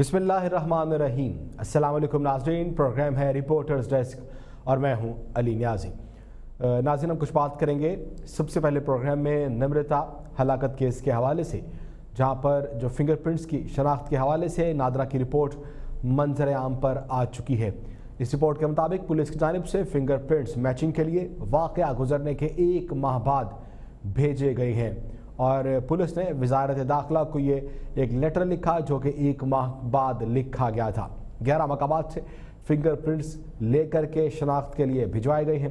بسم اللہ الرحمن الرحیم۔ السلام علیکم ناظرین، پروگرام ہے ریپورٹرز ڈیسک اور میں ہوں علی نیازی۔ ناظرین، ہم کچھ بات کریں گے۔ سب سے پہلے پروگرام میں نمرتا ہلاکت کیس کے حوالے سے، جہاں پر جو فنگر پرنٹس کی شناخت کے حوالے سے نادرہ کی رپورٹ منظر عام پر آ چکی ہے۔ اس رپورٹ کے مطابق، پولیس کی جانب سے فنگر پرنٹس میچنگ کے لیے واقعہ گزرنے کے ایک ماہ بعد بھیجے گئے ہیں۔ اور پولیس نے وزارت داخلہ کو یہ ایک لیٹر لکھا جو کہ ایک ماہ بعد لکھا گیا تھا۔ گیارہ مقامات سے فنگر پرنٹس لے کر کے شناخت کے لیے بھجوائے گئے ہیں،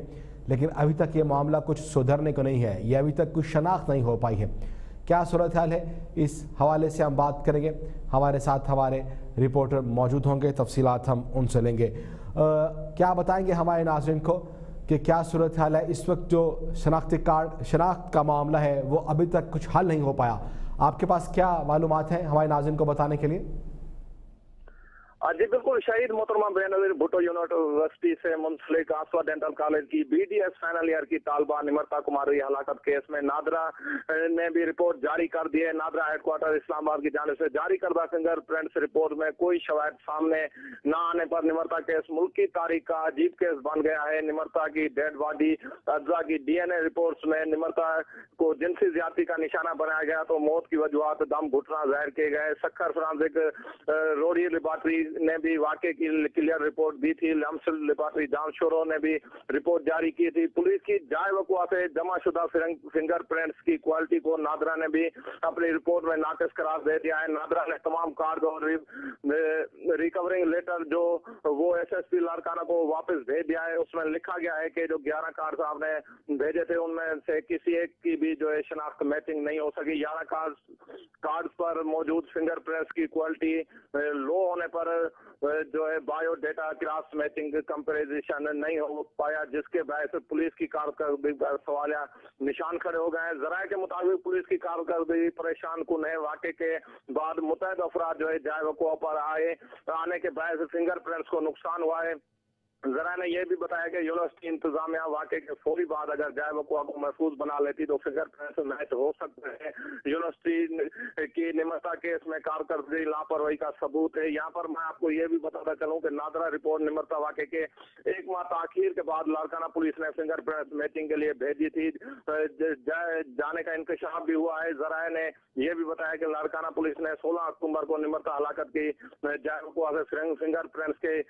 لیکن ابھی تک یہ معاملہ کچھ سدھرنے کو نہیں ہے۔ یہ ابھی تک کچھ شناخت نہیں ہو پائی ہے۔ کیا صورتحال ہے؟ اس حوالے سے ہم بات کریں گے۔ ہمارے ساتھ ہمارے رپورٹر موجود ہوں گے، تفصیلات ہم ان سے لیں گے۔ کیا بتائیں گے ہمارے ناظرین کو؟ کہ کیا صورتحال ہے؟ اس وقت جو شناختی کارڈ، شناخت کا معاملہ ہے، وہ ابھی تک کچھ حل نہیں ہو پایا۔ آپ کے پاس کیا معلومات ہیں ہمارے ناظرین کو بتانے کے لیے؟ جی بالکل شہید محترمہ بینظیر بھٹو یونیورسٹی سے منسلک آسوا ڈینٹل کالج کی B D S final year کی طالبہ نمرتا کماری ہلاکت کیس میں نادرہ نے بھی رپورٹ جاری کر دی ہے۔ نادرہ ہیڈ کوارٹر اسلام آباد کی جانب سے جاری کردہ فنگر پرنٹس رپورٹ میں کوئی شواہد سامنے نہ آنے پر نمرتا کیس ملک کی تاریخ کا عجیب کیس بن گیا ہے۔ نمرتا کی ڈیڈ باڈی اجزا کی ڈی این اے رپورٹس میں نمرتا کو جنسی زیادتی کا نشانہ بنایا گیا تو موت کی وجوہات دم گھٹنا ظاہر کیے گئے۔ سکھر فرانسک روڑی لیبارٹری نے بھی واقع کی کلیئر رپورٹ دی تھی۔ لمس لیبارٹری جان شورو نے بھی رپورٹ جاری کی تھی۔ پولیس کی جائے وقوع سے جمع شدہ فنگر پرنٹس کی کوالٹی کو نادرہ نے بھی اپنی رپورٹ میں ناقص قرار دے دیا ہے۔ نادرہ نے تمام کارڈ اور ریکورنگ لیٹر جو وہ ایس ایس پی لارکانہ کو واپس بھیج دیا ہے۔ اس میں لکھا گیا ہے کہ جو گیارہ کارڈ صاحب نے بھیجے تھے، ان میں سے کسی ایک کی بھی جو ہے شناخت میچنگ نہیں ہو سکی۔ گیارہ کارڈ پر موجود فنگر پرنٹس کی کوالٹی لو ہونے پر جو ہے bio data cross matching comparison نہیں ہو پایا، جس کے باعث پولیس کی کارکردگی پر سوالیہ نشان کھڑے ہو گئے ہیں۔ ذرائع کے مطابق پولیس کی کارکردگی پریشان کن ہے واقعے کے بعد متحد افراد جو ہے جائے وقوع پر آئے۔ آنے کے باعث فنگر پرنٹس کو نقصان ہوا ہے۔ ذرا نے یہ بھی بتایا کہ یونیورسٹی انتظامیہ واقع کے فوری بعد اگر جائے وقوع کو محفوظ بنا لیتی تو فگر پرنس میچ ہو سکتے ہیں یونیورسٹی کی نمتا کیس میں کارکردگی لاپرواہی کا ثبوت ہے۔ یہاں پر میں آپ کو یہ بھی بتاتا چلوں کہ نادرہ رپورٹ نمرتا واقع کے ایک ماہ تاخیر کے بعد لارکانہ پولیس نے فنگر پرنس میچنگ کے لیے بھیجی تھی۔ جانے کا انکشاف بھی ہوا ہے۔ ذرائع نے یہ بھی بتایا کہ لارکانہ پولیس نے سولہ اکتوبر کو نمرتا ہلاکت کی۔ جائے وقوع سے فنگر پرنس کے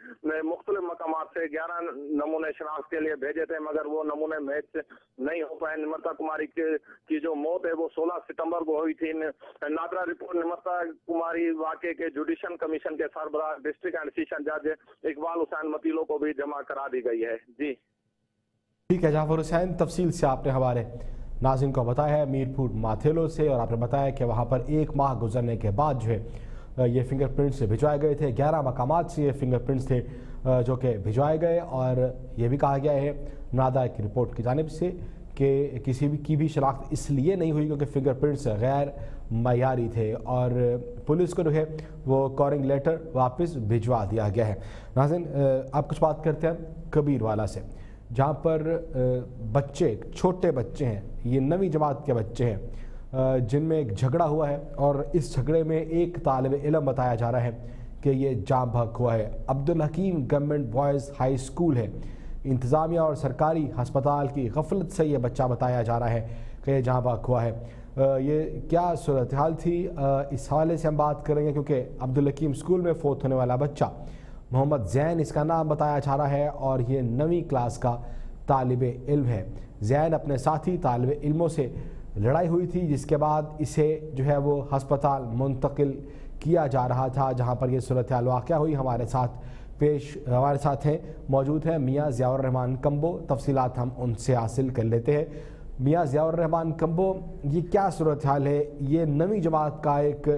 مختلف مقامات سے گیارہ نمونے شناخت کے لیے بھیجے تھے، مگر وہ نمونے میچ نہیں ہو پائے۔ نمرتا کماری کی جو موت ہے، وہ سولہ ستمبر کو ہوئی تھی۔ نادرا رپورٹ نمرتا کماری واقع کے جوڈیشن کمیشن کے سربراہ ڈسٹرکٹ اینڈ سیشن جج اقبال حسین متیلوں کو بھی جمع کرا دی گئی ہے۔ جی۔ ٹھیک ہے، جعفر حسین، تفصیل سے آپ نے ہمارے ناظرین کو بتایا ہے۔ میرپور ماتھیلو سے، اور آپ نے بتایا کہ وہاں پر ایک ماہ گزرنے کے بعد جو ہے، یہ فنگر پرنٹس بھجوائے گئے تھے۔ گیارہ مقامات سے یہ فنگر پرنٹس تھے۔ جو کہ بھجوائے گئے اور یہ بھی کہا گیا ہے نادا کی رپورٹ کی جانب سے کہ کسی بھی کی بھی شناخت اس لیے نہیں ہوئی کیونکہ فنگر پرنٹس غیر معیاری تھے اور پولیس کو جو ہے وہ کورنگ لیٹر واپس بھجوا دیا گیا ہے۔ ناظرین آپ کچھ بات کرتے ہیں کبیر والا سے، جہاں پر بچے، چھوٹے بچے ہیں، یہ نوی جماعت کے بچے ہیں جن میں ایک جھگڑا ہوا ہے اور اس جھگڑے میں ایک طالب علم بتایا جا رہا ہے۔ کہ یہ جاں بھگ ہوا ہے۔ Abdul Hakim government boys high school ہے۔ انتظامیہ اور سرکاری ہسپتال کی غفلت سے یہ بچہ بتایا جا رہا ہے کہ یہ جاں بھگ ہوا ہے۔ یہ کیا صورتحال تھی؟ اس حوالے سے ہم بات کریں گے کیونکہ عبدالحکیم اسکول میں فوت ہونے والا بچہ۔ محمد زین اس کا نام بتایا جا رہا ہے اور یہ نویں کلاس کا طالب علم ہے۔ زین اپنے ساتھی طالب علموں سے لڑائی ہوئی تھی، جس کے بعد اسے جو ہے وہ ہسپتال منتقل کیا جا رہا تھا، جہاں پر یہ صورتحال واقعہ ہوئی، ہمارے ساتھ پیش، ہمارے ساتھ ہیں، موجود ہیں میاں ضیاء الرحمن کمبو۔ تفصیلات ہم ان سے حاصل کر لیتے ہیں۔ میاں ضیاء الرحمن کمبو، یہ کیا صورتحال ہے؟ یہ نویں جماعت کا ایک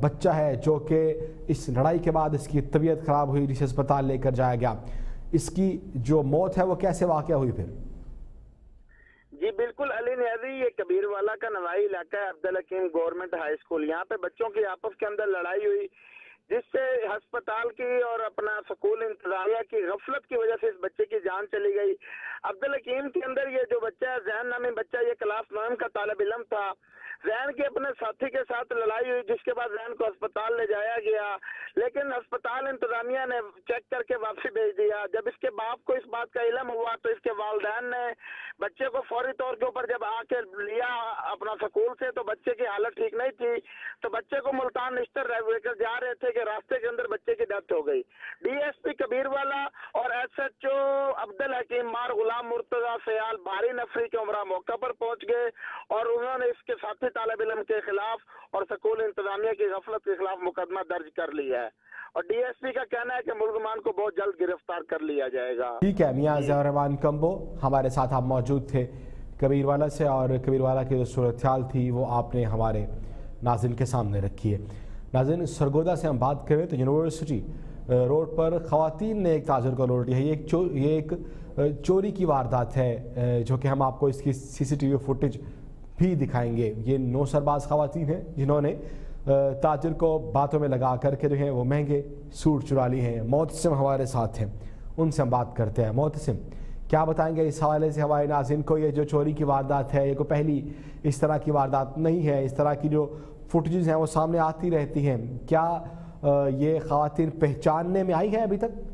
بچہ ہے جو کہ اس لڑائی کے بعد اس کی طبیعت خراب ہوئی، جسے اسپتال لے کر جایا گیا۔ اس کی جو موت ہے وہ کیسے واقعہ ہوئی پھر؟ جی بالکل، علی نیازی یہ کبیر والا کا نوائی علاقہ ہے عبدالحکیم گورنمنٹ ہائی اسکول۔ یہاں پہ بچوں کی آپس کے اندر لڑائی ہوئی، جس سے ہسپتال کی اور اپنا سکول انتظامیہ کی غفلت کی وجہ سے اس بچے کی جان چلی گئی۔ عبدالحکیم کے اندر یہ جو بچہ ہے، ذہن نامی بچہ، یہ کلاس نام کا طالب علم تھا۔ زین کے اپنے ساتھی کے ساتھ لڑائی ہوئی، جس کے بعد زین کو ہسپتال لے جایا گیا۔ لیکن ہسپتال انتظامیہ نے چیک کر کے واپسی بھیج دیا۔ جب اس کے باپ کو اس بات کا علم ہوا، تو اس کے والدین نے بچے کو فوری طور کے اوپر جب آ کے لیا اپنا سکول سے، تو بچے کی حالت ٹھیک نہیں تھی۔ تو بچے کو ملتان نشتر لے کر جا رہے تھے کہ راستے کے اندر بچے کی ڈیتھ ہو گئی۔ ڈی ایس پی کبیر والا اور ایس ایچ او عبد الحکیم مار غلام مرتضی سیال بھاری نفری کے عمرہ موقع پر پہنچ گئے اور انہوں نے اس کے ساتھی طالب علم کے خلاف اور سکول انتظامیہ کی غفلت کے خلاف مقدمہ درج کر لی ہے۔ اور ڈی ایس پی کا کہنا ہے کہ ملزمان کو بہت جلد گرفتار کر لیا جائے گا۔ ٹھیک ہے، میاں زہروان کمبو، ہمارے ساتھ آپ موجود تھے۔ کبیر والا سے اور کبیر والا کی جو صورتحال تھی، وہ آپ نے ہمارے ناظرین کے سامنے رکھی ہے۔ ناظرین، سرگودا سے ہم بات کریں تو یونیورسٹی روڈ پر خواتین نے ایک تاجر کو لوٹ لیا۔ یہ یہ ایک چوری کی واردات ہے۔ جو کہ ہم آپ کو اس کی سی سی ٹی وی فوٹیج ہی دکھائیں گے۔ یہ نو سرباز خواتین ہیں جنہوں نے تاجر کو باتوں میں لگا کر کے جو ہیں وہ مہنگے سوٹ چرا لی ہیں۔ موتسم ہمارے ساتھ ہیں۔ ان سے ہم بات کرتے ہیں۔ موتسم کیا بتائیں گے اس حوالے سے ہمارے ناظرین کو؟ یہ جو چوری کی واردات ہے، یہ کو پہلی اس طرح کی واردات نہیں ہے۔ اس طرح کی جو فوٹیجز ہیں وہ سامنے آتی رہتی ہیں۔ کیا یہ خواتین پہچاننے میں آئی ہے ابھی تک؟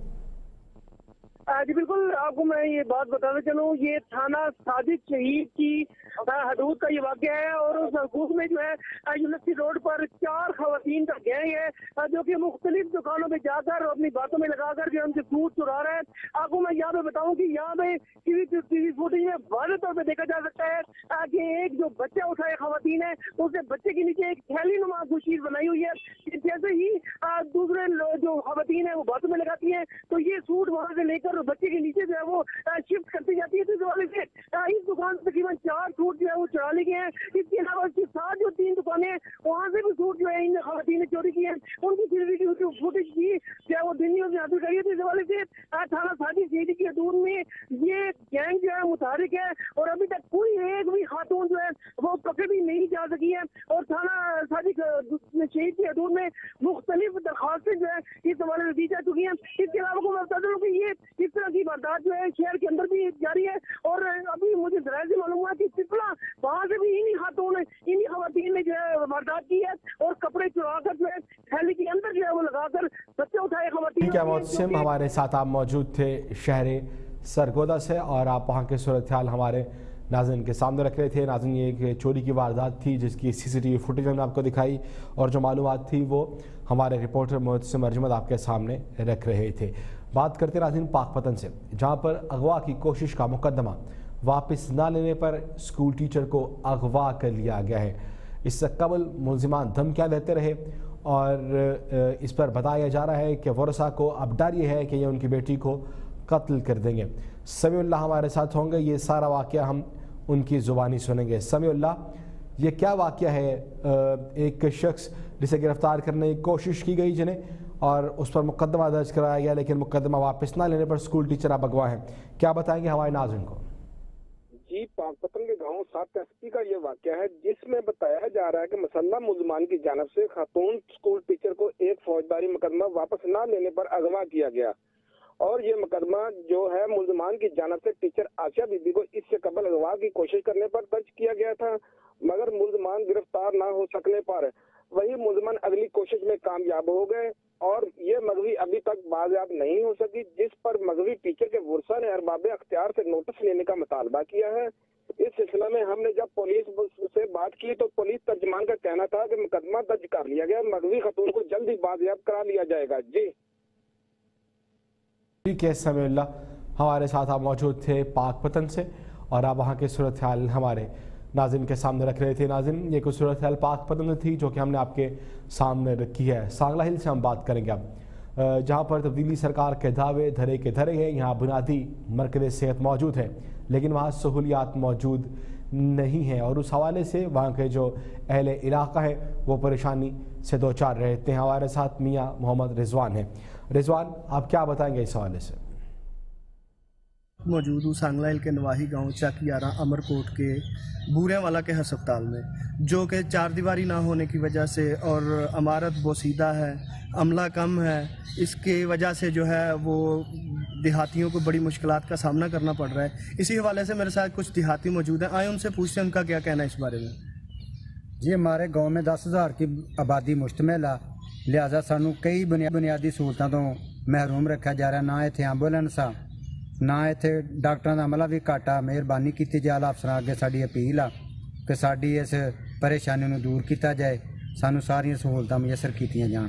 جی بالکل، آپ کو میں یہ بات بتانا چلوں یہ تھانہ صادق شہید کی حدود کا یہ واقعہ ہے اور اس حقوق میں جو ہے یونیورسٹی روڈ پر چار خواتین کا گینگ ہے جو کہ مختلف دکانوں پہ جا کر اپنی باتوں میں لگا کر جو ہم سے سوٹ چرا رہے ہیں۔ آپ کو میں یہاں پہ بتاؤں کہ یہاں پہ T V T V footage میں واضح طور پہ دیکھا جا سکتا ہے کہ ایک جو بچہ اٹھائے خواتین ہے اس نے بچے کے نیچے ایک تھیلی نما خوشیر بنائی ہوئی ہے جیسے ہی دوسرے جو خواتین ہیں، وہ باتوں میں لگاتی ہیں، تو یہ سوٹ وہاں سے لے کر اور بچے کے نیچے جو ہے وہ شفٹ کرتی جاتی ہے اس حوالے سے اس دکان سے تقریباً چار سوٹ جو ہے وہ چڑھا لے گئے ہیں۔ اس کے علاوہ اس کے ساتھ جو تین دکانیں ہیں، وہاں سے بھی سوٹ جو ہے ان خواتین نے چوری کی ہیں۔ ان کی سیریٹی کی فوٹیج کی جو ہے وہ دن نیوز میں حاصل کری ہے اس حوالے سے تھانہ سادی سی ڈی کی حدود میں یہ گینگ جو ہے متحرک ہے۔ اور ابھی تک کوئی ایک بھی خاتون جو ہے وہ پکڑی نہیں جا سکی ہے۔ اور تھانہ سادی شہید کی حدود میں مختلف درخواستیں جو ہے اس حوالے سے دی جا چکی ہیں۔ اس کے علاوہ کو میں بتا دوں کہ یہ اس طرح کی واردات جو ہے شہر کے اندر بھی جاری ہے اور ابھی مجھے ذرائع سے معلوم ہوا کہ پپلا وہاں سے بھی انہی خاتون نے انہی خواتین نے جو ہے واردات کی ہے اور کپڑے چرا کر جو ہے تھیلی کے اندر جو ہے وہ لگا کر بچے اٹھائے خواتین کیا موسم؟ ہمارے ساتھ آپ موجود تھے شہر سرگودا سے اور آپ وہاں کے صورتحال ہمارے ناظرین کے سامنے رکھ رہے تھے۔ ناظرین یہ ایک چوری کی واردات تھی جس کی سی سی ٹی وی فوٹیج ہم نے آپ کو دکھائی اور جو معلومات تھی وہ ہمارے رپورٹر محتسم ارجمد آپ کے سامنے رکھ رہے تھے۔ بات کرتے ناظرین پاک پتن سے، جہاں پر اغوا کی کوشش کا مقدمہ۔ واپس نہ لینے پر اسکول ٹیچر کو اغوا کر لیا گیا ہے۔ اس سے قبل ملزمان دھمکیاں دیتے رہے۔ اور اس پر بتایا جا رہا ہے کہ ورثہ کو اب ڈر یہ ہے کہ یہ ان کی بیٹی کو قتل کر دیں گے۔ سمیع اللہ ہمارے ساتھ ہوں گے، یہ سارا واقعہ ہم ان کی زبانی سنیں گے۔ سمیع اللہ، یہ کیا واقعہ ہے؟ ایک شخص جسے گرفتار کرنے کی کوشش کی گئی جنہیں اور اس پر مقدمہ درج کرایا گیا، لیکن مقدمہ واپس نہ لینے پر سکول ٹیچر آپ اگوا ہیں۔ کیا بتائیں گے ہمارے ناظرین کو؟ جی پاک پتن کے گاؤں سات کشتی کا یہ واقعہ ہے، جس میں بتایا جا رہا ہے کہ مسلح مزمان کی جانب سے خاتون سکول ٹیچر کو ایک فوجداری مقدمہ واپس نہ لینے پر اگوا کیا گیا۔ اور یہ مقدمہ جو ہے، ملزمان کی جانب سے ٹیچر آسیہ بی بی کو اس سے قبل اغوا کی کوشش کرنے پر درج کیا گیا تھا، مگر ملزمان گرفتار نہ ہو سکنے پر وہی ملزمان اگلی کوشش میں کامیاب ہو گئے۔ اور یہ مغوی ابھی تک بازیاب نہیں ہو سکی، جس پر مغوی ٹیچر کے ورسا نے ارباب اختیار سے نوٹس لینے کا مطالبہ کیا ہے۔ اس سلسلہ میں ہم نے جب پولیس سے بات کی تو پولیس ترجمان کا کہنا تھا کہ مقدمہ درج کر لیا گیا مغوی خطور کو جلد ہی بازیاب کرا لیا جائے گا۔ جی۔, جی، ٹھیک ہے سمی اللہ، ہمارے ساتھ آپ موجود تھے پاک پتن سے اور آپ وہاں کے صورتحال ہمارے ناظرین کے سامنے رکھ رہے تھے۔ ناظرین یہ کوئی صورت حال پاک پتند تھی جو کہ ہم نے آپ کے سامنے رکھی ہے؟ سانگلہ ہل سے ہم بات کریں گے اب۔ جہاں پر تبدیلی سرکار کے دعوے دھرے کے دھرے ہیں، یہاں بنیادی مرکز صحت موجود ہیں، لیکن وہاں سہولیات موجود نہیں ہیں۔ اور اس حوالے سے وہاں کے جو اہل علاقہ ہیں، وہ پریشانی سے دوچار رہتے ہیں۔ ہمارے ساتھ میاں محمد رضوان ہیں۔ رضوان، آپ کیا بتائیں گے اس حوالے سے؟ موجود ہوں سانگلا ہل کے نواہی گاؤں چاکیارہ امر کوٹ کے بورے والا کے ہسپتال میں، جو کہ چار دیواری نہ ہونے کی وجہ سے اور عمارت بوسیدہ ہے، عملہ کم ہے، اس کی وجہ سے جو ہے وہ دیہاتیوں کو بڑی مشکلات کا سامنا کرنا پڑ رہا ہے۔ اسی حوالے سے میرے ساتھ کچھ دیہاتی موجود ہیں، آئیں ان سے پوچھتے ہیں ان کا کیا کہنا ہے اس بارے میں۔ جی ہمارے گاؤں میں دس ہزار کی آبادی مشتمل ہے، لہٰذا سانوں کئی بنیادی سہولتوں تو محروم رکھا جا رہا ہے، نہ اتنے ایمبولینس آ۔ ਨਾ ਇੱਥੇ ਡਾਕਟਰਾਂ ਦਾ ਅਮਲਾ ਵੀ ਘਾਟਾ ਮਿਹਰਬਾਨੀ ਕੀਤੀ ਜਾ ਆਲਾ ਅਫਸਰਾਂ ਅੱਗੇ ਸਾਡੀ ਅਪੀਲ ਆ ਕਿ ਸਾਡੀ ਇਸ ਪਰੇਸ਼ਾਨੀ ਨੂੰ ਦੂਰ ਕੀਤਾ ਜਾਏ ਸਾਨੂੰ ਸਾਰੀਆਂ ਸਹੂਲਤਾਂ ਮੁਯਸਰ ਕੀਤੀਆਂ ਜਾਣ।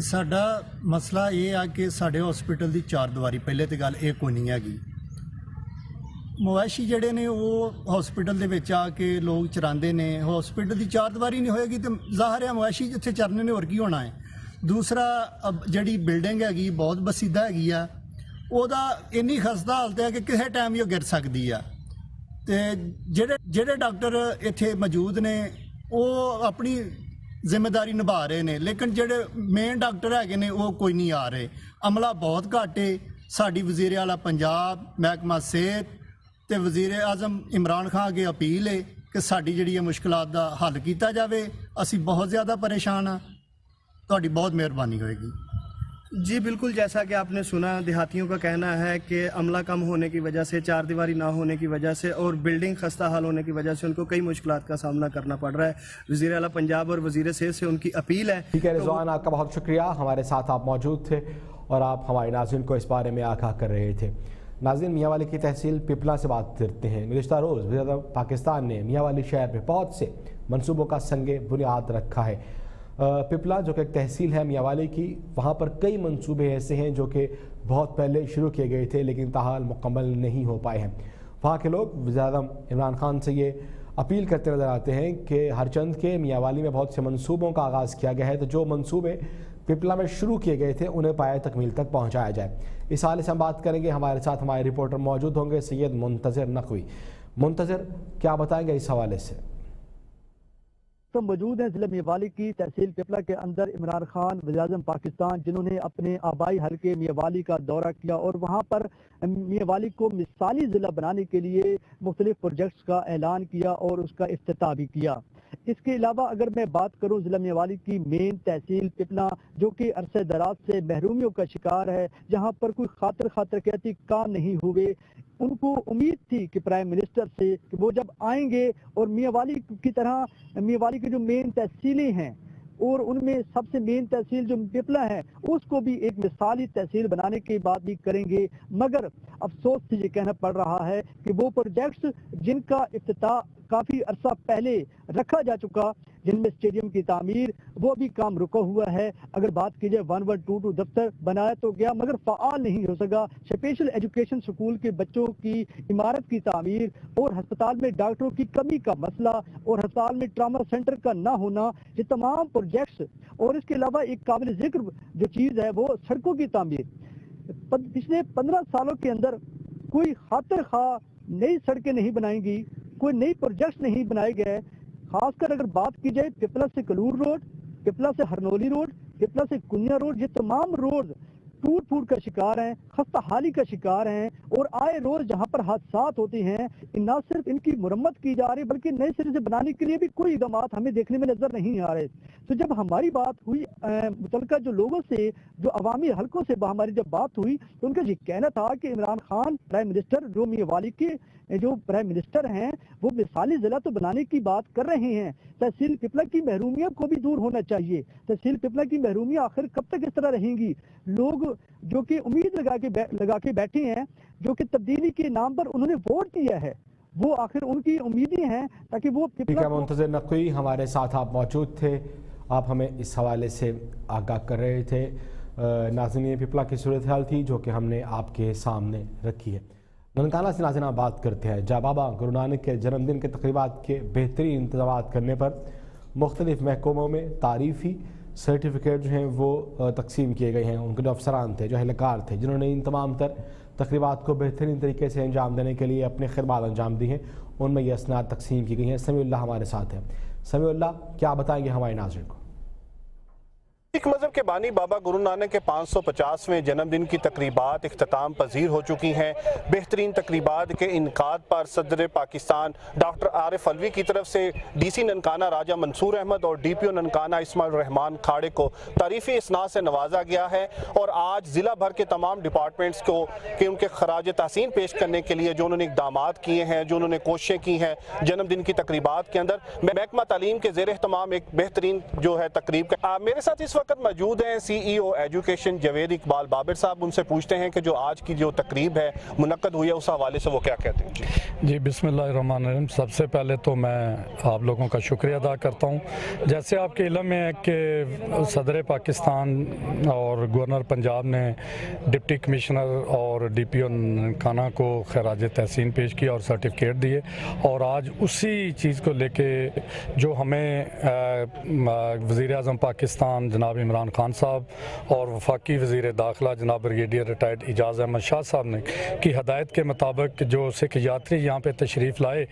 ਸਾਡਾ ਮਸਲਾ ਇਹ ਆ ਕਿ ਸਾਡੇ ਹਸਪੀਟਲ ਦੀ ਚਾਰ ਦੀਵਾਰੀ ਪਹਿਲੇ ਤੇ ਗੱਲ ਇਹ ਕੋਈ ਨਹੀਂ ਹੈਗੀ। ਮਵੈਸ਼ੀ ਜਿਹੜੇ ਨੇ ਉਹ ਹਸਪੀਟਲ ਦੇ ਵਿੱਚ ਆ ਕੇ ਲੋਕ ਚਰਾਉਂਦੇ ਨੇ। ਹਸਪੀਟਲ ਦੀ ਚਾਰ ਦੀਵਾਰੀ ਨਹੀਂ ਹੋਏਗੀ ਤੇ ਜ਼ਾਹਰ ਹੈ ਮਵੈਸ਼ੀ ਜਿੱਥੇ ਚਰਨੇ ਨੇ ਹੋਰ ਕੀ ਹੋਣਾ ਹੈ। ਦੂਸਰਾ, ਅਬ ਜਿਹੜੀ ਬਿਲਡਿੰਗ ਹੈਗੀ, ਬਹੁਤ ਬਸੀਦਾ ਹੈਗੀ ਆ। ਉਹਦਾ ਇੰਨੀ ਖਸਤਾ ਹਾਲਤ ਹੈ ਕਿ ਕਿਸੇ ਟਾਈਮ ਹੀ ਉਹ ਗਿਰ ਸਕਦੀ ਆ। ਤੇ ਜਿਹੜੇ ਜਿਹੜੇ ਡਾਕਟਰ ਇੱਥੇ ਮੌਜੂਦ ਨੇ, ਉਹ ਆਪਣੀ ਜ਼ਿੰਮੇਵਾਰੀ ਨਿਭਾ ਰਹੇ ਨੇ। ਲੇਕਿਨ ਜਿਹੜੇ ਮੇਨ ਡਾਕਟਰ ਹੈਗੇ ਨੇ, ਉਹ ਕੋਈ ਨਹੀਂ ਆ ਰਹੇ। ਅਮਲਾ ਬਹੁਤ ਘੱਟ ਏ। ਸਾਡੀ ਵਜ਼ੀਰ ਵਾਲਾ ਪੰਜਾਬ, ਮਹਿਕਮਾ ਸਿਹਤ ਤੇ ਵਜ਼ੀਰ ਆਜ਼ਮ ਇਮਰਾਨ ਖਾਨ ਅੱਗੇ ਅਪੀਲ ਹੈ ਕਿ ਸਾਡੀ ਜਿਹੜੀ مشکلات کا حل ਹੱਲ ਕੀਤਾ ਜਾਵੇ بہت زیادہ پریشان ہاں۔ ਆ بہت مہربانی ہوئے گی۔ جی بالکل جیسا کہ آپ نے سنا دیہاتیوں کا کہنا ہے کہ عملہ کم ہونے کی وجہ سے چار دیواری نہ ہونے کی وجہ سے اور بلڈنگ خستہ حال ہونے کی وجہ سے ان کو کئی مشکلات کا سامنا کرنا پڑ رہا ہے۔ وزیر اعلیٰ پنجاب اور وزیر صحت سے ان کی اپیل ہے۔ ٹھیک ہے رضوان آپ کا بہت شکریہ۔ ہمارے ساتھ آپ موجود تھے اور آپ ہمارے ناظرین کو اس بارے میں آگاہ کر رہے تھے۔ ناظرین، میاں والے کی تحصیل پپلا سے بات کرتے ہیں۔ گزشتہ روز وزارت پاکستان نے میاں والی شہر میں بہت سے منصوبوں کا سنگ بنیاد رکھا ہے۔ پپلا جو کہ ایک تحصیل ہے میاں والے کی، وہاں پر کئی منصوبے ایسے ہیں جو کہ بہت پہلے شروع کیے گئے تھے لیکن تاحال مکمل نہیں ہو پائے ہیں۔ وہاں کے لوگ وزیر عمران خان سے یہ اپیل کرتے نظر آتے ہیں کہ ہر چند کے میاں والی میں بہت سے منصوبوں کا آغاز کیا گیا ہے۔ تو جو منصوبے پپلا میں شروع کیے گئے تھے، انہیں پائے تکمیل تک پہنچایا جائے۔ اس حالے سے ہم بات کریں گے، ہمارے ساتھ ہمارے رپورٹر موجود ہوں گے، سید منتظر نقوی۔ منتظر، کیا بتائیں گے اس حوالے سے؟ تو موجود ہیں ضلع میوالی کی تحصیل پپلا کے اندر عمران خان وزیراعظم پاکستان، جنہوں نے اپنے آبائی حلقے میوالی کا دورہ کیا اور وہاں پر میوالی کو مثالی ضلع بنانے کے لیے مختلف پروجیکٹس کا اعلان کیا اور اس کا افتتاح بھی کیا۔ اس کے علاوہ اگر میں بات کروں ضلع میوالی کی مین تحصیل پپلا جو کہ عرصہ دراز سے محرومیوں کا شکار ہے، جہاں پر کوئی خاطر خاطر کہتی کام نہیں ہوئے ان کو امید تھی کہ پرائم منسٹر سے کہ وہ جب آئیں گے اور میاں والی کی طرح، میاں والی جو مین تحصیلیں ہیں اور ان میں سب سے مین تحصیل جو پپلا ہے، اس کو بھی ایک مثالی تحصیل بنانے کی بات بھی کریں گے۔ مگر افسوس سے یہ کہنا پڑ رہا ہے کہ وہ پروجیکٹس جن کا افتتاح کافی عرصہ پہلے رکھا جا چکا، جن میں اسٹیڈیم کی تعمیر وہ بھی کام رکا ہوا ہے۔ اگر بات کی جائے ون ون ٹو ٹو دفتر بنایا تو گیا مگر فعال نہیں ہو سکا۔ اسپیشل ایجوکیشن سکول کے بچوں کی عمارت کی تعمیر اور ہسپتال میں ڈاکٹروں کی کمی کا مسئلہ اور ہسپتال میں ٹراما سینٹر کا نہ ہونا، یہ تمام پروجیکٹس اور اس کے علاوہ ایک قابل ذکر جو چیز ہے وہ سڑکوں کی تعمیر۔ پچھلے پندرہ سالوں کے اندر کوئی خاطر خواہ نئی سڑکیں نہیں بنائیں گی کوئی نئی پروجیکٹ نہیں بنائے گئے۔ خاص کر اگر بات کی جائے پپلا سے کلور روڈ پپلا سے ہرنولی روڈ پپلا سے کنیا روڈ، یہ تمام روڈ ٹوٹ پھوٹ کا شکار ہیں، خستہ حالی کا شکار ہیں اور آئے روز جہاں پر حادثات ہوتے ہیں نہ صرف ان کی مرمت کی جا رہی بلکہ نئے سرے سے بنانے کے لیے بھی کوئی اقدامات ہمیں دیکھنے میں نظر نہیں آ رہے۔ تو جب ہماری بات ہوئی متعلقہ جو لوگوں سے، جو عوامی حلقوں سے ہماری جب بات ہوئی، تو ان کا یہ کہنا تھا کہ عمران خان پرائم منسٹر جو میاں والی کے، جو پرائم منسٹر ہیں، وہ مثالی ضلع تو بنانے کی بات کر رہے ہیں۔ تحصیل پپلا کی محرومیہ کو بھی دور ہونا چاہیے۔ تحصیل پپلا کی محرومیاں آخر کب تک اس طرح رہیں گی؟ لوگ جو کہ امید لگا کے لگا کے بیٹھے ہیں جو کہ تبدیلی کے نام پر انہوں نے ووٹ دیا ہے۔ وہ آخر ان کی امیدیں ہیں تاکہ وہ منتظر نقوی ہمارے ساتھ آپ موجود تھے۔ آپ ہمیں اس حوالے سے آگاہ کر رہے تھے۔ ناظرین یہ پپلا کی صورتحال تھی جو کہ ہم نے آپ کے سامنے رکھی ہے۔ ننکانہ سے ناظرین آپ بات کرتے ہیں۔ جا بابا گرو نانک کے جنم دن کے تقریبات کے بہترین انتظامات کرنے پر مختلف محکموں میں تعریفی سرٹیفکیٹ جو ہیں وہ تقسیم کیے گئے ہیں۔ ان کے جو افسران تھے، جو اہلکار تھے، جنہوں نے ان تمام تر تقریبات کو بہترین طریقے سے انجام دینے کے لیے اپنے خدمات انجام دی ہیں، ان میں یہ اسناد تقسیم کی گئی ہیں۔ سمیع اللہ ہمارے ساتھ ہیں۔ سمیع اللہ، کیا بتائیں گے ہمارے ناظرین کو؟ سکھ مذہب کے بانی بابا گرو نانک کے پانچ سو پچاسویں جنم دن کی تقریبات اختتام پذیر ہو چکی ہیں۔ بہترین تقریبات کے انعقاد پر صدر پاکستان ڈاکٹر عارف الوی کی طرف سے ڈی سی ننکانہ راجہ منصور احمد اور ڈی پی او ننکانہ اسماعیل الرحمان کھاڑے کو تعریفی اسناد سے نوازا گیا ہے اور آج ضلع بھر کے تمام ڈپارٹمنٹس کو کہ ان کے خراج تحسین پیش کرنے کے لیے جو انہوں نے اقدامات کیے ہیں، جو انہوں نے کوششیں کی ہیں جنم دن کی تقریبات کے اندر، محکمہ تعلیم کے زیر اہتمام ایک بہترین جو ہے تقریب کا میرے ساتھ اس وقت موجود ہیں C E O education Javed Iqbal Babar صاحب، ان سے پوچھتے ہیں کہ جو آج کی جو تقریب ہے، منعقد ہوئی ہے، اس حوالے سے وہ کیا کہتے ہیں؟ جی بسم اللہ الرحمن الرحیم۔ سب سے پہلے تو میں آپ لوگوں کا شکریہ ادا کرتا ہوں۔ جیسے آپ کے علم میں ہے کہ صدر پاکستان اور گورنر پنجاب نے ڈپٹی کمشنر اور ڈی پی او کانا کو خراج تحسین پیش کیا اور سرٹیفکیٹ دیے۔ اور آج اسی چیز کو لے کے جو ہمیں وزیر اعظم پاکستان جناب عمران خان صاحب اور وفاقی وزیر داخلہ جناب بریگیڈیئر ریٹائرڈ اجاز احمد شاہ صاحب نے کی ہدایت کے مطابق جو سکھ یاتری یہاں پہ تشریف لائے،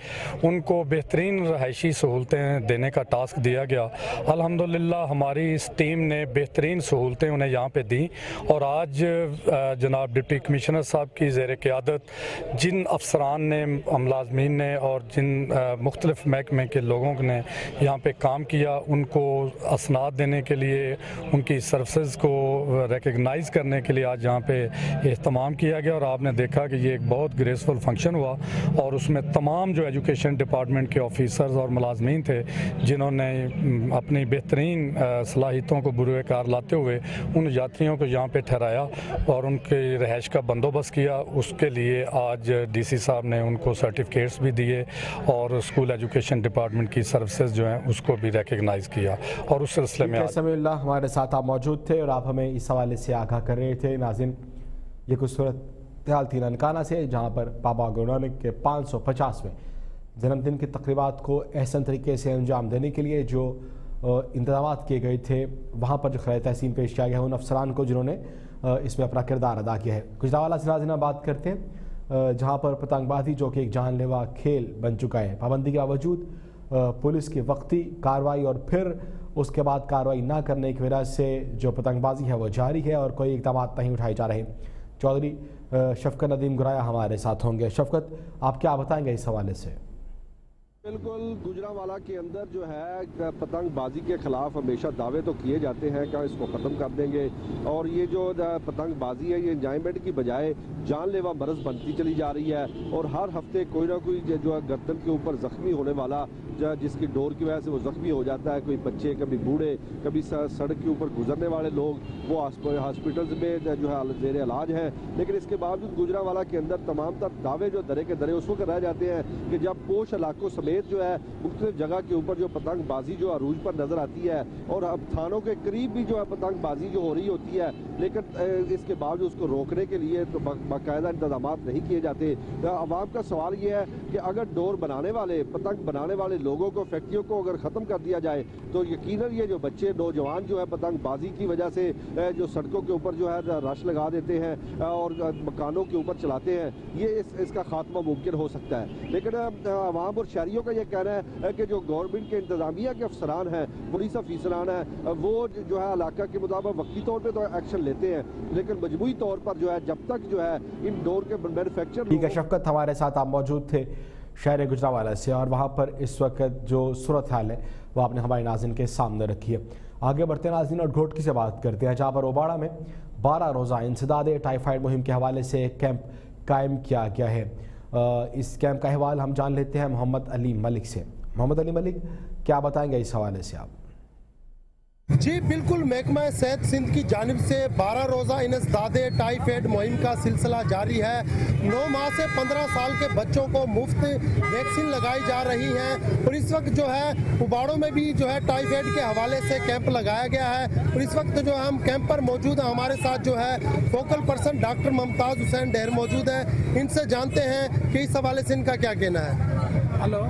ان کو بہترین رہائشی سہولتیں دینے کا ٹاسک دیا گیا۔ الحمدللہ، ہماری اس ٹیم نے بہترین سہولتیں انہیں یہاں پہ دیں اور آج جناب ڈپٹی کمشنر صاحب کی زیر قیادت، جن افسران نے ملازمین نے اور جن مختلف محکمے کے لوگوں نے یہاں پہ کام کیا، ان کو اسناد دینے کے لیے ان کی سروسز کو ریکگنائز کرنے کے لیے آج یہاں پہ اہتمام کیا گیا اور آپ نے دیکھا کہ یہ ایک بہت گریسفل فنکشن ہوا اور اس میں تمام جو ایجوکیشن ڈپارٹمنٹ کے آفیسرز اور ملازمین تھے جنہوں نے اپنی بہترین صلاحیتوں کو بروئے کار لاتے ہوئے ان یاتریوں کو یہاں پہ ٹھہرایا اور ان کی رہائش کا بندوبست کیا۔ اس کے لیے آج ڈی سی صاحب نے ان کو سرٹیفکیٹس بھی دیے اور اسکول ایجوکیشن ڈپارٹمنٹ کی سروسز جو ہیں اس کو بھی ریکگنائز کیا اور اس سلسلے میں سمی اللہ ہمارے ہمارے ساتھ آپ موجود تھے اور آپ ہمیں اس حوالے سے آگاہ کر رہے تھے۔ ناظرین، یہ کچھ صورت حال تھی ننکانہ سے، جہاں پر بابا گرونانک کے پانچ سو پچاسویں جنم دن کی تقریبات کو احسن طریقے سے انجام دینے کے لیے جو انتظامات کیے گئے تھے، وہاں پر جو خیر تحسین پیش کیا گیا ان افسران کو جنہوں نے اس میں اپنا کردار ادا کیا ہے۔ کچھ والا سے ناظرین بات کرتے ہیں جہاں پر پتنگ بازی، جو کہ ایک جان لیوا کھیل بن چکا ہے، پابندی کے باوجود پولیس کی وقتی کاروائی اور پھر اس کے بعد کاروائی نہ کرنے کی وجہ سے جو پتنگ بازی ہے وہ جاری ہے اور کوئی اقدامات نہیں اٹھائے جا رہے۔ چودھری شفقت ندیم گرایا ہمارے ساتھ ہوں گے۔ شفقت، آپ کیا بتائیں گے اس حوالے سے؟ بالکل گجرا والا کے اندر جو ہے پتنگ بازی کے خلاف ہمیشہ دعوے تو کیے جاتے ہیں کہ اس کو ختم کر دیں گے۔ اور یہ جو پتنگ بازی ہے، یہ انجوائمنٹ کی بجائے جان لیوا مرض بنتی چلی جا رہی ہے۔ اور ہر ہفتے کوئی نہ کوئی جو ہے، گردن کے اوپر زخمی ہونے والا جس کی ڈور کی وجہ سے وہ زخمی ہو جاتا ہے۔ کوئی بچے، کبھی بوڑھے، کبھی سڑک کے اوپر گزرنے والے لوگ، وہ ہاسپٹلز میں جو ہے، زیر علاج ہیں۔ لیکن اس کے باوجود گجرا والا کے اندر تمام تر دعوے جو درے کے درے، اس وقت رہ جاتے ہیں کہ جب پوش علاقوں سمیت جو ہے مختلف جگہ کے اوپر جو پتنگ بازی جو عروج پر نظر آتی ہے اور اب تھانوں کے قریب بھی جو ہے پتنگ بازی جو ہو رہی ہوتی ہے، لیکن اس کے باوجود اس کو روکنے کے لیے تو باقاعدہ انتظامات نہیں کیے جاتے۔ عوام کا سوال یہ ہے کہ اگر ڈور بنانے والے، پتنگ بنانے والے لوگوں کو، فیکٹریوں کو اگر ختم کر دیا جائے تو یقیناً یہ جو بچے، نوجوان جو ہے پتنگ بازی کی وجہ سے جو سڑکوں کے اوپر جو ہے رش لگا دیتے ہیں اور مکانوں کے اوپر چلاتے ہیں، یہ اس اس کا خاتمہ ممکن ہو سکتا ہے۔ لیکن عوام اور شہریوں کا یہ کہنا ہے کہ جو گورنمنٹ کے انتظامیہ کے افسران ہیں پولیس افیسران ہیں وہ جو ہے علاقہ کے مطابق وقتی طور پہ تو ایکشن لیتے ہیں لیکن مجموعی طور پر جو ہے جب تک جو ہے ان ڈور کے مینوفیکچر ٹھیک ہے شفقت ہمارے ساتھ آپ موجود تھے شہر گجرا والا سے اور وہاں پر اس وقت جو صورتحال ہے وہ آپ نے ہمارے ناظرین کے سامنے رکھی ہے۔ آگے بڑھتے ناظرین اور گھوٹکی سے بات کرتے ہیں۔ جہاں پر اوباڑا میں بارہ روزہ انسداد ٹائیفائڈ مہم کے حوالے سے ایک کیمپ قائم کیا گیا ہے۔ اس کیمپ کا احوال ہم جان لیتے ہیں محمد علی ملک سے۔ محمد علی ملک، کیا بتائیں گے اس حوالے سے آپ؟ جی بالکل، محکمہ صحت سندھ کی جانب سے بارہ روزہ انسداد ٹائیفائڈ مہم کا سلسلہ جاری ہے۔ نو ماہ سے پندرہ سال کے بچوں کو مفت ویکسین لگائی جا رہی ہیں اور اس وقت جو ہے اباڑوں میں بھی جو ہے ٹائیفائڈ کے حوالے سے کیمپ لگایا گیا ہے۔ اور اس وقت جو ہم کیمپ پر موجود ہیں، ہمارے ساتھ جو ہے focal person doctor Mumtaz Hussain Dahar موجود ہیں۔ ان سے جانتے ہیں کہ اس حوالے سے ان کا کیا کہنا ہے۔ ہلو۔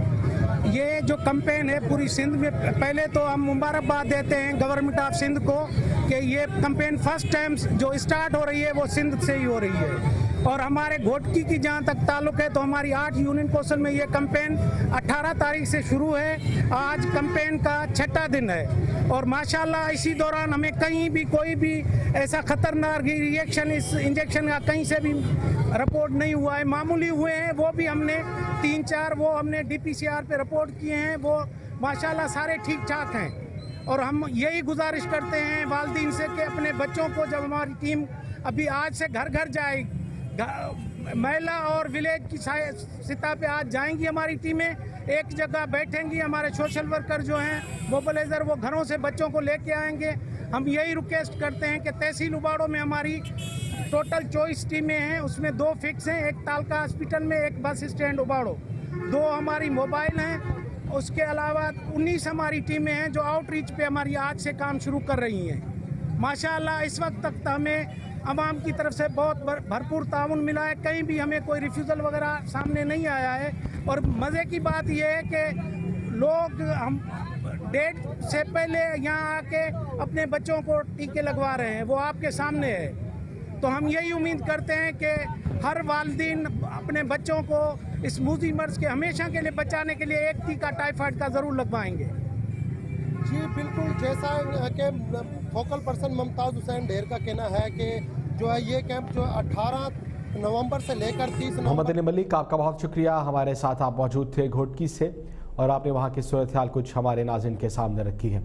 یہ جو کمپین ہے پوری سندھ میں، پہلے تو ہم مبارکباد دیتے ہیں گورنمنٹ آف سندھ کو کہ یہ کمپین فرسٹ ٹائم جو اسٹارٹ ہو رہی ہے وہ سندھ سے ہی ہو رہی ہے۔ اور ہمارے گھوٹکی کی جہاں تک تعلق ہے، تو ہماری آٹھ یونین کوسل میں یہ کمپین اٹھارہ تاریخ سے شروع ہے۔ آج کمپین کا چھٹا دن ہے۔ اور ماشاءاللہ اسی دوران ہمیں کہیں بھی کوئی بھی ایسا خطرناک ریئیکشن، اس انجیکشن کا کہیں سے بھی رپورٹ نہیں ہوا ہے۔ معمولی ہوئے ہیں، وہ بھی ہم نے تین چار، وہ ہم نے ڈی پی سی آر پہ رپورٹ کیے ہیں۔ وہ ماشاءاللہ سارے ٹھیک ٹھاک ہیں۔ اور ہم یہی گزارش کرتے ہیں والدین سے کہ اپنے بچوں کو جب ہماری ٹیم ابھی آج سے گھر گھر جائے محلہ اور ولیج کی سطح پہ آج جائیں گی ہماری ٹیمیں۔ ایک جگہ بیٹھیں گی ہمارے سوشل ورکر جو ہیں موبلائزر وہ گھروں سے بچوں کو لے کے آئیں گے۔ ہم یہی ریکویسٹ کرتے ہیں کہ تحصیل اباڑوں میں ہماری ٹوٹل چوئیس ٹیمیں ہیں۔ اس میں دو فکس ہیں، ایک تالکا ہاسپٹل میں، ایک بس اسٹینڈ اباڑو دو ہماری موبائل ہیں۔ اس کے علاوہ انیس ہماری ٹیمیں ہیں جو آؤٹ ریچ پہ ہماری آج سے کام شروع کر رہی ہیں۔ ماشاءاللہ اس وقت تک ہمیں عوام کی طرف سے بہت بھرپور تعاون ملا ہے۔ کہیں بھی ہمیں کوئی ریفیوزل وغیرہ سامنے نہیں آیا ہے۔ اور مزے کی بات یہ ہے کہ لوگ ہم ڈیٹ سے پہلے یہاں آ کے اپنے بچوں کو ٹیکے لگوا رہے ہیں۔ وہ آپ کے سامنے ہے۔ تو ہم یہی امید کرتے ہیں کہ ہر والدین اپنے بچوں کو اس موزی مرض کے ہمیشہ کے لیے بچانے کے لیے ایک ٹیکہ ٹائیفائڈ کا ضرور لگوائیں گے۔ جی بالکل، جیسا کہ فوکل پرسن ممتاز حسین ڈھیر کا کہنا ہے کہ جو ہے یہ کیمپ جو اٹھارہ نومبر سے لے کر تیس محمد علی ملک، آپ کا بہت شکریہ۔ ہمارے ساتھ آپ موجود تھے گھوٹکی سے اور آپ نے وہاں کی صورتحال کچھ ہمارے ناظرین کے سامنے رکھی ہے۔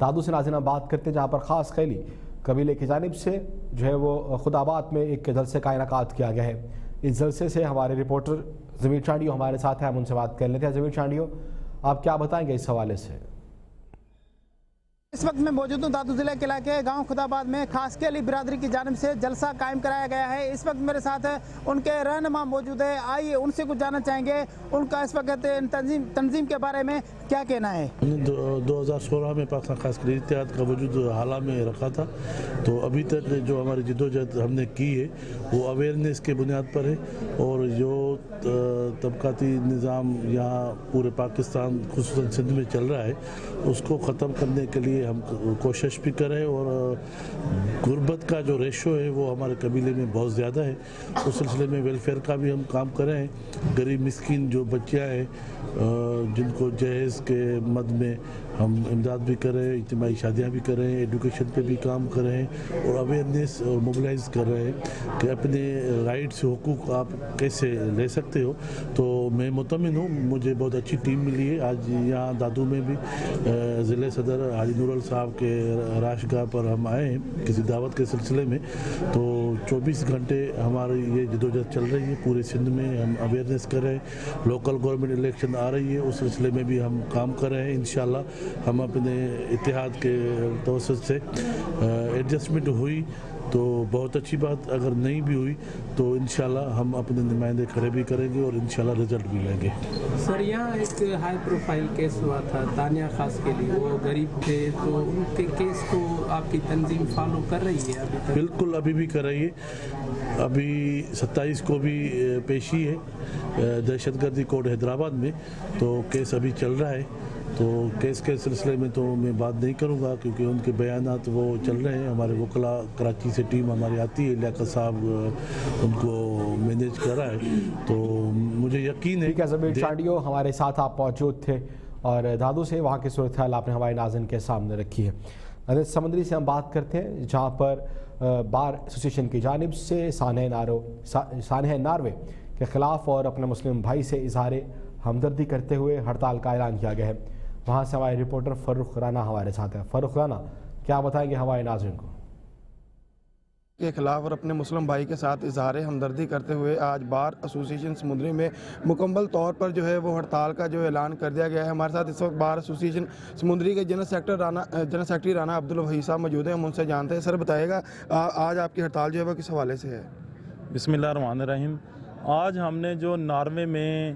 دادو سے ناظرین بات کرتے ہیں جہاں پر خاص خیلی قبیلے کی جانب سے جو ہے وہ خدا آباد میں ایک جلسے کا انعقاد کیا گیا ہے۔ اس جلسے سے ہمارے رپورٹر زمیر چانڈیو ہمارے ساتھ ہیں، ہم ان سے بات کر لیتے ہیں۔ زمیر چانڈیو، آپ کیا بتائیں گے اس حوالے سے؟ اس وقت میں موجود ہوں دادو ضلع قلعہ کے گاؤں خدا آباد میں، خاص کے علی برادری کی جانب سے جلسہ قائم کرایا گیا ہے۔ اس وقت میرے ساتھ ان کے رہنما موجود ہے آئیے ان سے کچھ جاننا چاہیں گے۔ ان کا اس وقت تنظیم تنظیم کے بارے میں کیا کہنا ہے؟ دو ہزار سولہ میں پاکستان خاص کے اتحاد کا وجود حالہ میں رکھا تھا۔ تو ابھی تک جو ہماری جد و جہد ہم نے کی ہے، وہ اویئرنیس کے بنیاد پر ہے۔ اور جو طبقاتی نظام یہاں پورے پاکستان، خصوصاً سندھ میں چل رہا ہے، اس کو ختم کرنے کے لیے ہم کوشش بھی کریں اور غربت کا جو ریشو ہے وہ ہمارے قبیلے میں بہت زیادہ ہے۔ اس سلسلے میں ویلفیئر کا بھی ہم کام کریں غریب مسکین جو بچیاں ہیں جن کو جہیز کے مد میں ہم امداد بھی کر رہے ہیں اجتماعی شادیاں بھی کریں ایڈوکیشن پہ بھی کام کریں اور اویئرنیس اور موبلائز کر رہے ہیں کہ اپنے رائٹس حقوق آپ کیسے لے سکتے ہو۔ تو میں مطمئن ہوں، مجھے بہت اچھی ٹیم ملی ہے۔ آج یہاں دادو میں بھی ضلع صدر حاجی نورل صاحب کے راش گاہ پر ہم آئے ہیں کسی دعوت کے سلسلے میں۔ تو چوبیس گھنٹے ہماری یہ جدوجہد چل رہی ہے، پورے سندھ میں ہم اویئرنیس کر رہے ہیں۔ لوکل گورنمنٹ الیکشن آ رہی ہے، اس سلسلے میں بھی ہم کام کر رہے ہیں، انشاءاللہ۔ ہم اپنے اتحاد کے توسط سے ایڈجسٹمنٹ ہوئی تو بہت اچھی بات اگر نہیں بھی ہوئی تو انشاءاللہ ہم اپنے نمائندے کھڑے بھی کریں گے اور انشاءاللہ رزلٹ بھی لیں گے۔ سر یہاں ایک ہائی پروفائل کیس ہوا تھا تانیا خاص کے لیے۔ وہ غریب تھے تو ان کے کیس کو آپ کی تنظیم فالو کر رہی ہے ابھی تک؟ بالکل ابھی بھی کر رہی ہے۔ ابھی ستائیس کو بھی پیشی ہے دہشت گردی کوڈ حیدرآباد میں۔ تو کیس ابھی چل رہا ہے۔ تو کیس کے سلسلے میں تو میں بات نہیں کروں گا کیونکہ ان کے بیانات وہ چل رہے ہیں ہمارے وکلا کراچی سے ٹیم ہماری آتی ہے لیاقت صاحب ان کو مینیج کر رہا ہے۔ تو مجھے یقین ہے شانڈیو ہمارے ساتھ آپ موجود تھے اور دادو سے وہاں کی صورتحال آپ نے ہمارے ناظرین کے سامنے رکھی ہے۔ سمندری سے ہم بات کرتے ہیں جہاں پر بار ایسوسیشن کی جانب سے سانحہ نارو سانحہ ناروے کے خلاف اور اپنے مسلم بھائی سے اظہار ہمدردی کرتے ہوئے ہڑتال کا اعلان کیا گیا ہے۔ وہاں سے ہمارے رپورٹر فروخ رانہ ہمارے ساتھ ہے فروخ رانہ کیا بتائیں گے ہمارے ناظرین کو؟ کے خلاف اور اپنے مسلم بھائی کے ساتھ اظہار ہمدردی کرتے ہوئے آج بار ایسوسیشن سمندری میں مکمل طور پر جو ہے وہ ہڑتال کا جو اعلان کر دیا گیا ہے۔ ہمارے ساتھ اس وقت بار ایسوسیشن سمندری کے general sector Rana general secretary Rana عبدالوحی صاحب موجود ہیں۔ ہم ان سے جانتے ہیں۔ سر بتائے گا آج آپ کی ہڑتال جو ہے وہ کس حوالے سے ہے؟ بسم اللہ الرحمن الرحیم۔ آج ہم نے جو ناروے میں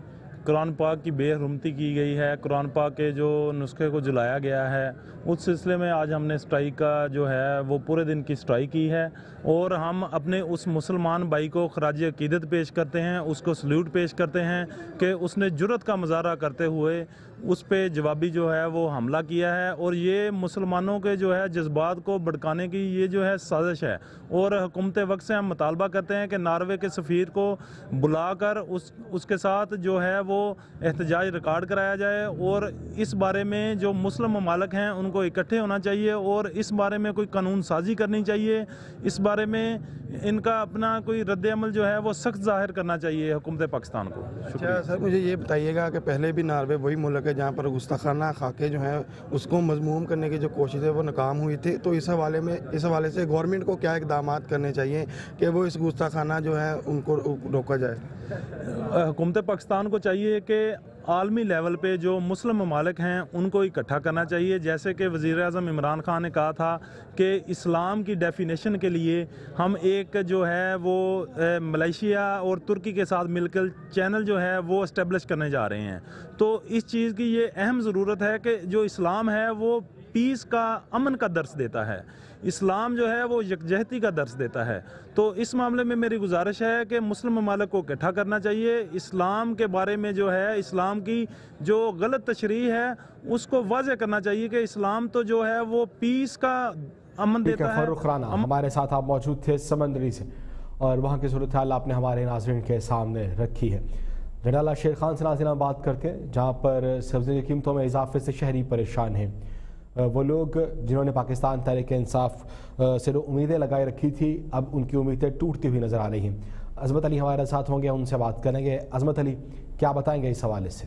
قرآن پاک کی بے حرمتی کی گئی ہے۔ قرآن پاک کے جو نسخے کو جلایا گیا ہے، اس سلسلے میں آج ہم نے اسٹرائک کا جو ہے، وہ پورے دن کی سٹرائی کی ہے اور ہم اپنے اس مسلمان بھائی کو خراج عقیدت پیش کرتے ہیں، اس کو سلیوٹ پیش کرتے ہیں کہ اس نے جرت کا مظاہرہ کرتے ہوئے اس پہ جوابی جو ہے وہ حملہ کیا ہے اور یہ مسلمانوں کے جو ہے جذبات کو بھڑکانے کی یہ جو ہے سازش ہے اور حکومت وقت سے ہم مطالبہ کرتے ہیں کہ ناروے کے سفیر کو بلا کر اس اس کے ساتھ جو ہے وہ احتجاج ریکارڈ کرایا جائے اور اس بارے میں جو مسلم ممالک ہیں ان کو اکٹھے ہونا چاہیے اور اس بارے میں کوئی قانون سازی کرنی چاہیے، اس بارے میں ان کا اپنا کوئی رد عمل جو ہے وہ سخت ظاہر کرنا چاہیے حکومت پاکستان کو۔ اچھا سر مجھے یہ بتائیے گا کہ پہلے بھی ناروے وہی ملک کہ جہاں پر گستخانہ خاکے جو ہیں، اس کو مضموم کرنے کی جو کوششیں وہ ناکام ہوئی تھی۔ تو اس حوالے میں، اس حوالے سے گورنمنٹ کو کیا اقدامات کرنے چاہیے کہ وہ اس گستخانہ جو ہے، ان کو روکا جائے؟ حکومت پاکستان کو چاہیے کہ عالمی لیول پہ جو مسلم ممالک ہیں، ان کو اکٹھا کرنا چاہیے۔ جیسے کہ وزیر اعظم عمران خان نے کہا تھا کہ اسلام کی ڈیفینیشن کے لیے ہم ایک جو ہے وہ ملیشیا اور ترکی کے ساتھ مل کر چینل جو ہے وہ اسٹیبلش کرنے جا رہے ہیں۔ تو اس چیز کی یہ اہم ضرورت ہے کہ جو اسلام ہے وہ پیس کا امن کا درس دیتا ہے۔ اسلام جو ہے وہ یکجہتی کا درس دیتا ہے۔ تو اس معاملے میں میری گزارش ہے کہ مسلم ممالک کو اکٹھا کرنا چاہیے۔ اسلام کے بارے میں جو ہے اسلام کی جو غلط تشریح ہے اس کو واضح کرنا چاہیے کہ اسلام تو جو ہے وہ پیس کا امن دیتا ہے۔ فاروق رانا ہمارے ساتھ آپ موجود تھے سمندری سے۔ اور وہاں کی صورتحال آپ نے ہمارے ناظرین کے سامنے رکھی ہے۔ جنرالہ شیر خان سے ناظرین بات کرتے ہیں جہاں پر سبزی کی قیمتوں میں اضافے سے شہری پریشان ہیں۔ وہ لوگ جنہوں نے پاکستان تحریک انصاف سے جو امیدیں لگائے رکھی تھی، اب ان کی امیدیں ٹوٹتی ہوئی نظر آ رہی ہیں۔ عظمت علی ہمارے ساتھ ہوں گے ان سے بات کریں گے۔ عظمت علی، کیا بتائیں گے اس حوالے سے؟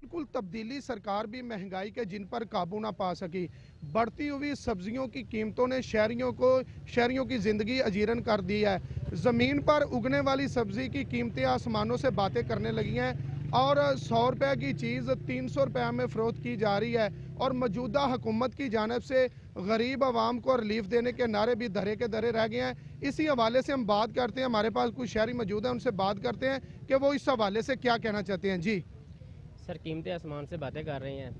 بالکل تبدیلی سرکار بھی مہنگائی کے جن پر قابو نہ پا سکی۔ بڑھتی ہوئی سبزیوں کی قیمتوں نے شہریوں کو، شہریوں کی زندگی اجیرن کر دی ہے۔ زمین پر اگنے والی سبزی کی قیمتیں آسمانوں سے باتیں کرنے لگی ہیں۔ اور سو روپے کی چیز تین سو روپے میں فروخت کی جا رہی ہے اور موجودہ حکومت کی جانب سے غریب عوام کو ریلیف دینے کے نعرے بھی دھرے کے دھرے رہ گئے ہیں۔ اسی حوالے سے ہم بات کرتے ہیں۔ ہمارے پاس کچھ شہری موجود ہیں، ان سے بات کرتے ہیں کہ وہ اس حوالے سے کیا کہنا چاہتے ہیں۔ جی۔ سر قیمتیں آسمان سے باتیں کر رہی ہیں۔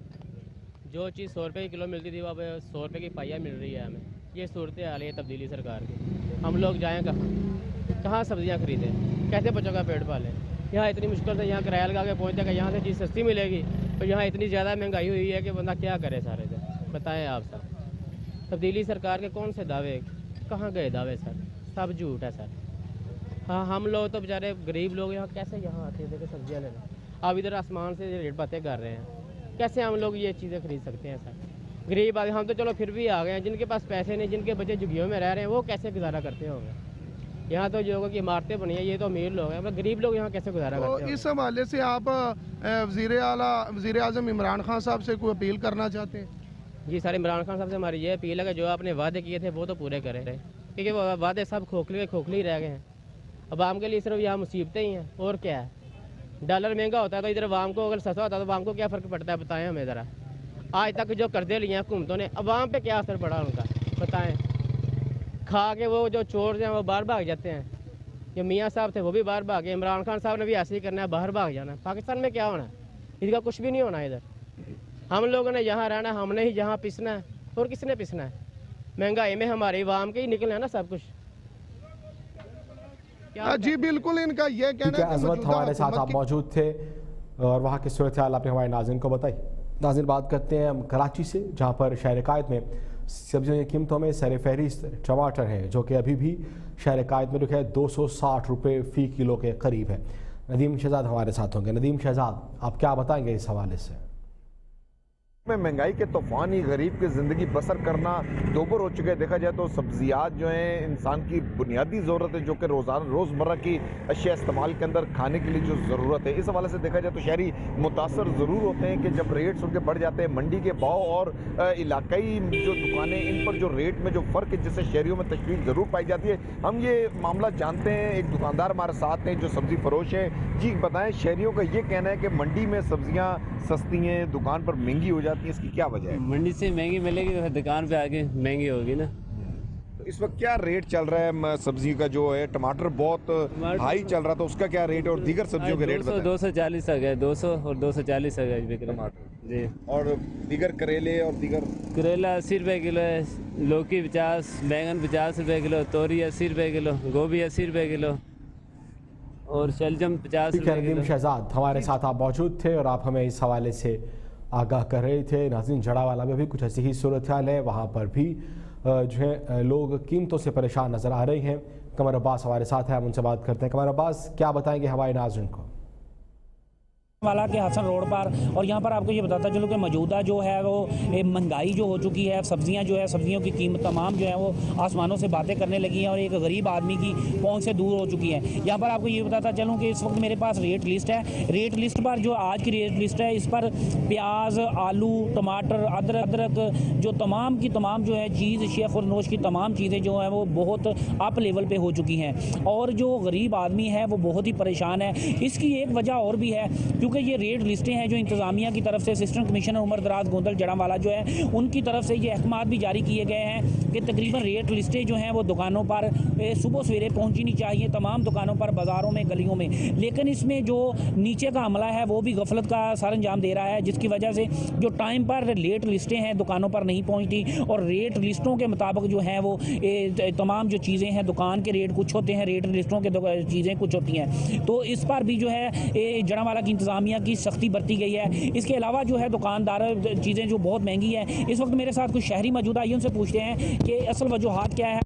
جو چیز سو روپے کی کلو ملتی تھی، وہ سو روپے کی پائیاں مل رہی ہے ہمیں۔ یہ صورت حال ہے تبدیلی سرکار کی۔ ہم لوگ جائیں کہاں؟ کہاں سبزیاں خریدیں؟ کیسے بچوں کا پیٹ پالیں؟ یہاں اتنی مشکل سے یہاں کرایہ لگا کے پہنچتے کہ یہاں سے چیز سستی ملے گی اور یہاں اتنی زیادہ مہنگائی ہوئی ہے کہ بندہ کیا کرے سارے سے بتائیں آپ سر تبدیلی سرکار کے کون سے دعوے؟ کہاں گئے دعوے سر؟ سب جھوٹ ہے سر۔ ہاں ہم لوگ تو بیچارے غریب لوگ یہاں کیسے یہاں آتے ہیں؟ دیکھے سبزیاں لینا آپ ادھر آسمان سے ریٹ باتیں کر رہے ہیں۔ کیسے ہم لوگ یہ چیزیں خرید سکتے ہیں سر؟ غریب آدمی، ہم تو چلو پھر بھی آ گئے ہیں، جن کے پاس پیسے نہیں، جن کے بچے جھگیوں میں رہ رہے ہیں، وہ کیسے گزارا کرتے ہوں گے؟ یہاں تو لوگوں کی عمارتیں بنی ہیں یہ تو امیر لوگ ہیں غریب لوگ یہاں کیسے گزارا کرتے ہیں؟ اس حوالے سے آپ وزیر اعلیٰ وزیر اعظم عمران خان صاحب سے کوئی اپیل کرنا چاہتے ہیں؟ جی سارے عمران خان صاحب سے ہماری یہ اپیل ہے کہ جو آپ نے وعدے کیے تھے وہ تو پورے کریں۔ کیونکہ وہ وعدے سب کھوکھلے کے کھوکھلے ہی رہ گئے ہیں۔ عوام کے لیے صرف یہاں مصیبتیں ہی ہیں اور کیا ہے؟ ڈالر مہنگا ہوتا ہے تو ادھر عوام کو اگر سستا ہوتا ہے تو عوام کو کیا فرق پڑتا ہے؟ بتائیں ہمیں ذرا۔ آج تک جو قرضے لیے ہیں حکومتوں نے عوام پہ کیا اثر پڑا ان کا؟ بتائیں۔ کھا کے وہ جو چور جو ہیں وہ باہر بھاگ جاتے ہیں۔ جو میاں صاحب تھے وہ بھی باہر بھاگے۔ عمران خان صاحب نے بھی ایسے ہی کرنا ہے باہر بھاگ جانا ہے۔ پاکستان میں کیا ہونا ہے؟ اس کا کچھ بھی نہیں ہونا ادھر۔ ہم لوگوں نے یہاں رہنا ہے ہم نے ہی یہاں پسنا ہے۔ اور کس نے پسنا ہے؟ مہنگائی میں ہماری عوام کے ہی نکلنا ہے نا سب کچھ۔ ہاں جی بالکل ان کا یہ کہنا ہے عظمت ہمارے ساتھ آپ موجود تھے۔ اور وہاں کی صورتحال آپ نے ہمارے ناظرین کو بتائی۔ ناظرین بات کرتے ہیں ہم کراچی سے جہاں پر شہر قائد میں سبزیوں کی قیمتوں میں سر فہرست ٹماٹر ہیں، جو کہ ابھی بھی شہر قائد میں رکھے دو سو ساٹھ روپے فی کلو کے قریب ہے۔ ندیم شہزاد ہمارے ساتھ ہوں گے۔ ندیم شہزاد، آپ کیا بتائیں گے اس حوالے سے؟ میں مہنگائی کے طوفانی غریب کی زندگی بسر کرنا دوبر ہو چکے دیکھا جائے تو سبزیات جو ہیں، انسان کی بنیادی ضرورت ہے جو کہ روزانہ روز مرہ کی اشیاء استعمال کے اندر کھانے کے لیے جو ضرورت ہے۔ اس حوالے سے دیکھا جائے تو شہری متاثر ضرور ہوتے ہیں کہ جب ریٹس ان کے بڑھ جاتے ہیں، منڈی کے باؤ اور علاقائی جو دکانیں، ان پر جو ریٹ میں جو فرق ہے، جس سے شہریوں میں تشویش ضرور پائی جاتی ہے۔ ہم یہ معاملہ جانتے ہیں۔ ایک دکاندار ہمارے ساتھ ہیں جو سبزی فروش ہیں۔ جی بتائیں شہریوں کا یہ کہنا ہے کہ منڈی میں سبزیاں سستی ہیں، دکان پر مہنگی ہو جاتی جاتی ہیں اس کی کیا وجہ ہے؟ منڈی سے مہنگی ملے گی تو دکان پہ آگے مہنگی ہوگی نا۔ اس وقت کیا ریٹ چل رہا ہے؟ سبزی کا جو ہے ٹماٹر بہت ہائی چل رہا تھا اس کا کیا ریٹ اور دیگر سبزیوں کے ریٹ بتائیں۔ دو سو چالیس آ گئے دو سو اور دو سو چالیس آ گئے ٹماٹر۔ جی۔ اور دیگر کریلے اور دیگر؟ کریلا اسی روپے کلو ہے لوکی پچاس بینگن پچاس روپے کلو توری اسی روپے کلو گوبھی اسی روپے کلو۔ اور شلجم پچاس روپے کلو۔ شہزاد ہمارے ساتھ آپ موجود تھے اور آپ ہمیں اس حوالے سے آگاہ کر رہے تھے، ناظرین جڑا والا میں بھی کچھ ایسی ہی صورتحال ہے۔ وہاں پر بھی جو ہے لوگ قیمتوں سے پریشان نظر آ رہے ہیں۔ کمر عباس ہمارے ساتھ ہیں، ہم ان سے بات کرتے ہیں۔ کمر عباس، کیا بتائیں گے ہمارے ناظرین کو؟ والا کے حسن روڈ پر اور یہاں پر آپ کو یہ بتاتا چلوں کہ موجودہ جو ہے وہ مہنگائی جو ہو چکی ہے سبزیاں جو ہے سبزیوں کی قیمت تمام جو ہے وہ آسمانوں سے باتیں کرنے لگی ہیں اور ایک غریب آدمی کی پہنچ سے دور ہو چکی ہے یہاں پر آپ کو یہ بتاتا چلوں کہ اس وقت میرے پاس ریٹ لسٹ ہے ریٹ لسٹ پر جو آج کی ریٹ لسٹ ہے اس پر پیاز آلو ٹماٹر ادرک ادرک جو تمام کی تمام جو ہے چیز شیخ اور نوش کی تمام چیزیں جو ہیں وہ بہت اپ لیول پہ ہو چکی ہیں اور جو غریب آدمی ہے وہ بہت ہی پریشان ہے اس کی ایک وجہ اور بھی ہے کیونکہ کیونکہ یہ ریٹ لسٹیں ہیں جو انتظامیہ کی طرف سے اسسٹنٹ کمشنر عمر دراز گوندل جڑاوالا جو ہے ان کی طرف سے یہ احکامات بھی جاری کیے گئے ہیں کہ تقریباً ریٹ لسٹیں جو ہیں وہ دکانوں پر صبح سویرے پہنچنی چاہیے تمام دکانوں پر، بازاروں میں، گلیوں میں۔ لیکن اس میں جو نیچے کا عملہ ہے، وہ بھی غفلت کا سر انجام دے رہا ہے، جس کی وجہ سے جو ٹائم پر لیٹ لسٹیں ہیں دکانوں پر نہیں پہنچتی اور ریٹ لسٹوں کے مطابق جو ہیں وہ تمام جو چیزیں ہیں، دکان کے ریٹ کچھ ہوتے ہیں، ریٹ لسٹوں کے چیزیں کچھ ہوتی ہیں۔ تو اس پر بھی جو ہے جڑا والا کی انتظامیہ کی سختی برتی گئی ہے۔ اس کے علاوہ جو ہے، دکاندار، چیزیں جو بہت مہنگی ہیں۔ اس وقت میرے ساتھ کچھ شہری موجود آئی ان سے پوچھتے ہیں کہ اصل وجوہات کیا ہے۔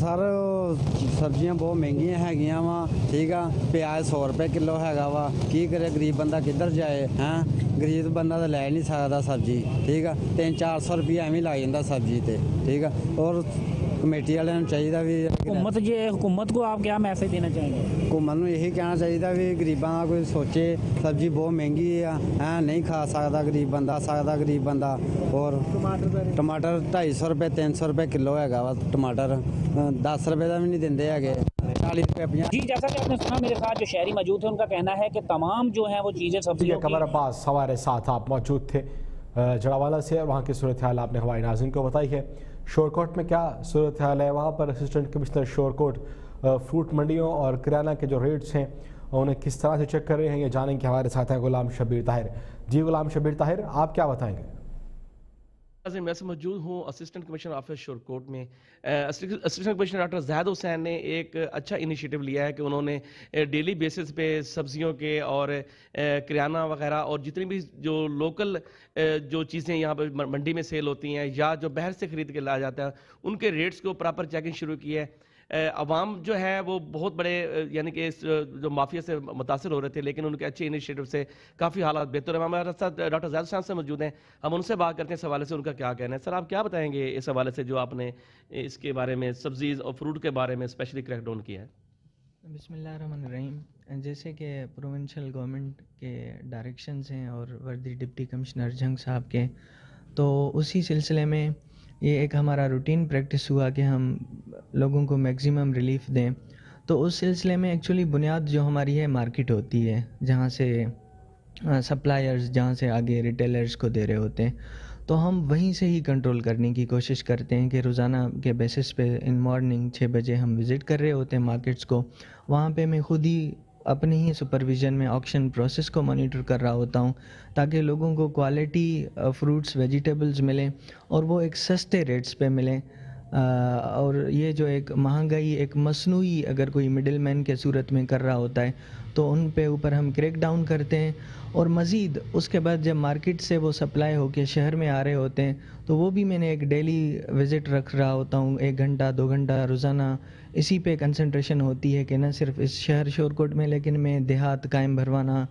ਸਰ, ਸਬਜ਼ੀਆਂ ਬਹੁਤ ਮਹਿੰਗੀਆਂ ਹੈਗੀਆਂ ਵਾ, ਠੀਕ ਆ? ਪਿਆਜ਼ 100 ਰੁਪਏ ਕਿਲੋ ਹੈਗਾ ਵਾ। ਕੀ ਕਰੇ ਗਰੀਬ ਬੰਦਾ ਕਿੱਧਰ ਜਾਏ, ਹਾਂ? ਗਰੀਬ ਬੰਦਾ ਤਾਂ ਲੈ ਨਹੀਂ ਸਕਦਾ ਸਬਜ਼ੀ, ਠੀਕ ਆ? 3-400 ਰੁਪਏ ਐਵੇਂ ਲੱਗ ਜਾਂਦਾ ਸਬਜ਼ੀ ਤੇ, ਠੀਕ ਆ? ਔਰ کمیٹی والے چاہیے بھی حکومت جی حکومت کو آپ کیا میسج دینا چاہیں گے؟ حکومت ਨੂੰ یہی کہنا چاہیے بھی ਗਰੀਬਾਂ کا کوئی سوچے سبزی بہت مہنگی ہے ਐ ਨਹੀਂ ਖਾ ਸਕਦਾ ਗਰੀਬ ਬੰਦਾ ਸਕਦਾ ਗਰੀਬ ਬੰਦਾ ਔਰ ਟਮਾਟਰ 250 ਰੁਪਏ 300 ਰੁਪਏ ਕਿਲੋ ਹੈਗਾ ਵਾ ਟਮਾਟਰ ਅ, 10 ਰੁਪਏ ਦਾ ਵੀ ਨਹੀਂ ਦਿੰਦੇ ਹੈਗੇ 40 ਰੁਪਏ جی جیسا کہ آپ نے سنا میرے ساتھ جو شہری موجود تھے ان کا کہنا ہے کہ تمام جو ہیں وہ چیزیں سب سے خبر عباس ہمارے ساتھ آپ موجود تھے جڑا والا سے وہاں کی صورتحال آپ نے ہمارے ناظرین کو بتائی ہے۔ شورکوٹ میں کیا صورتحال ہے؟ وہاں پر اسسٹنٹ کمشنر شورکوٹ فروٹ منڈیوں اور کرانہ کے جو ریٹس ہیں، انہیں کس طرح سے چیک کر رہے ہیں؟ یہ جانیں کہ ہمارے ساتھ ہیں غلام شبیر طاہر۔ جی غلام شبیر طاہر، آپ کیا بتائیں گے؟ میں سے موجود ہوں اسسٹنٹ کمشنر آفس شورکوٹ میں۔ اسسٹنٹ کمشنر ڈاکٹر زہد حسین نے ایک اچھا انیشیٹو لیا ہے کہ انہوں نے ڈیلی بیسس پہ سبزیوں کے اور کریانہ وغیرہ اور جتنی بھی جو لوکل جو چیزیں یہاں پہ منڈی میں سیل ہوتی ہیں یا جو بہر سے خرید کے لایا جاتا ہے ان کے ریٹس کو پراپر چیکنگ شروع کی ہے۔ عوام جو ہے وہ بہت بڑے یعنی کہ اس جو مافیا سے متاثر ہو رہے تھے، لیکن ان کے اچھے انیشیٹو سے کافی حالات بہتر ہیں۔ ہمارے ساتھ ڈاکٹر زیادہ شاہ سے موجود ہیں۔ ہم ان سے بات کرتے ہیں اس حوالے سے ان کا کیا کہنا ہے۔ سر، آپ کیا بتائیں گے اس حوالے سے جو آپ نے اس کے بارے میں سبزیز اور فروٹ کے بارے میں اسپیشلی کریک ڈاؤن کیا ہے؟ بسم اللہ الرحمن الرحیم۔ جیسے کہ پروونشل گورنمنٹ کے ڈائریکشنز ہیں اور وردی ڈپٹی کمشنر جنگ صاحب کے، تو اسی سلسلے میں یہ ایک ہمارا روٹین پریکٹس ہوا کہ ہم لوگوں کو میکزیمم ریلیف دیں۔ تو اس سلسلے میں ایکچولی بنیاد جو ہماری ہے مارکیٹ ہوتی ہے، جہاں سے سپلائرز جہاں سے آگے ریٹیلرز کو دے رہے ہوتے ہیں۔ تو ہم وہیں سے ہی کنٹرول کرنے کی کوشش کرتے ہیں کہ روزانہ کے بیسس پہ ان مارننگ چھ بجے ہم وزٹ کر رہے ہوتے ہیں مارکیٹس کو۔ وہاں پہ میں خود ہی اپنے ہی سپرویژن میں آکشن پروسیس کو مانیٹر کر رہا ہوتا ہوں تاکہ لوگوں کو کوالٹی فروٹس ویجیٹیبلز ملیں اور وہ ایک سستے ریٹس پہ ملیں۔ اور یہ جو ایک مہنگائی، ایک مصنوعی اگر کوئی مڈل مین کے صورت میں کر رہا ہوتا ہے تو ان پہ اوپر ہم کریک ڈاؤن کرتے ہیں۔ اور مزید اس کے بعد جب مارکیٹ سے وہ سپلائی ہو کے شہر میں آ رہے ہوتے ہیں تو وہ بھی میں نے ایک ڈیلی وزٹ رکھ رہا ہوتا ہوں ایک گھنٹہ دو گھنٹہ روزانہ۔ اسی پہ کنسنٹریشن ہوتی ہے کہ نہ صرف اس شہر شور کوٹ میں لیکن میں دیہات قائم بھروانا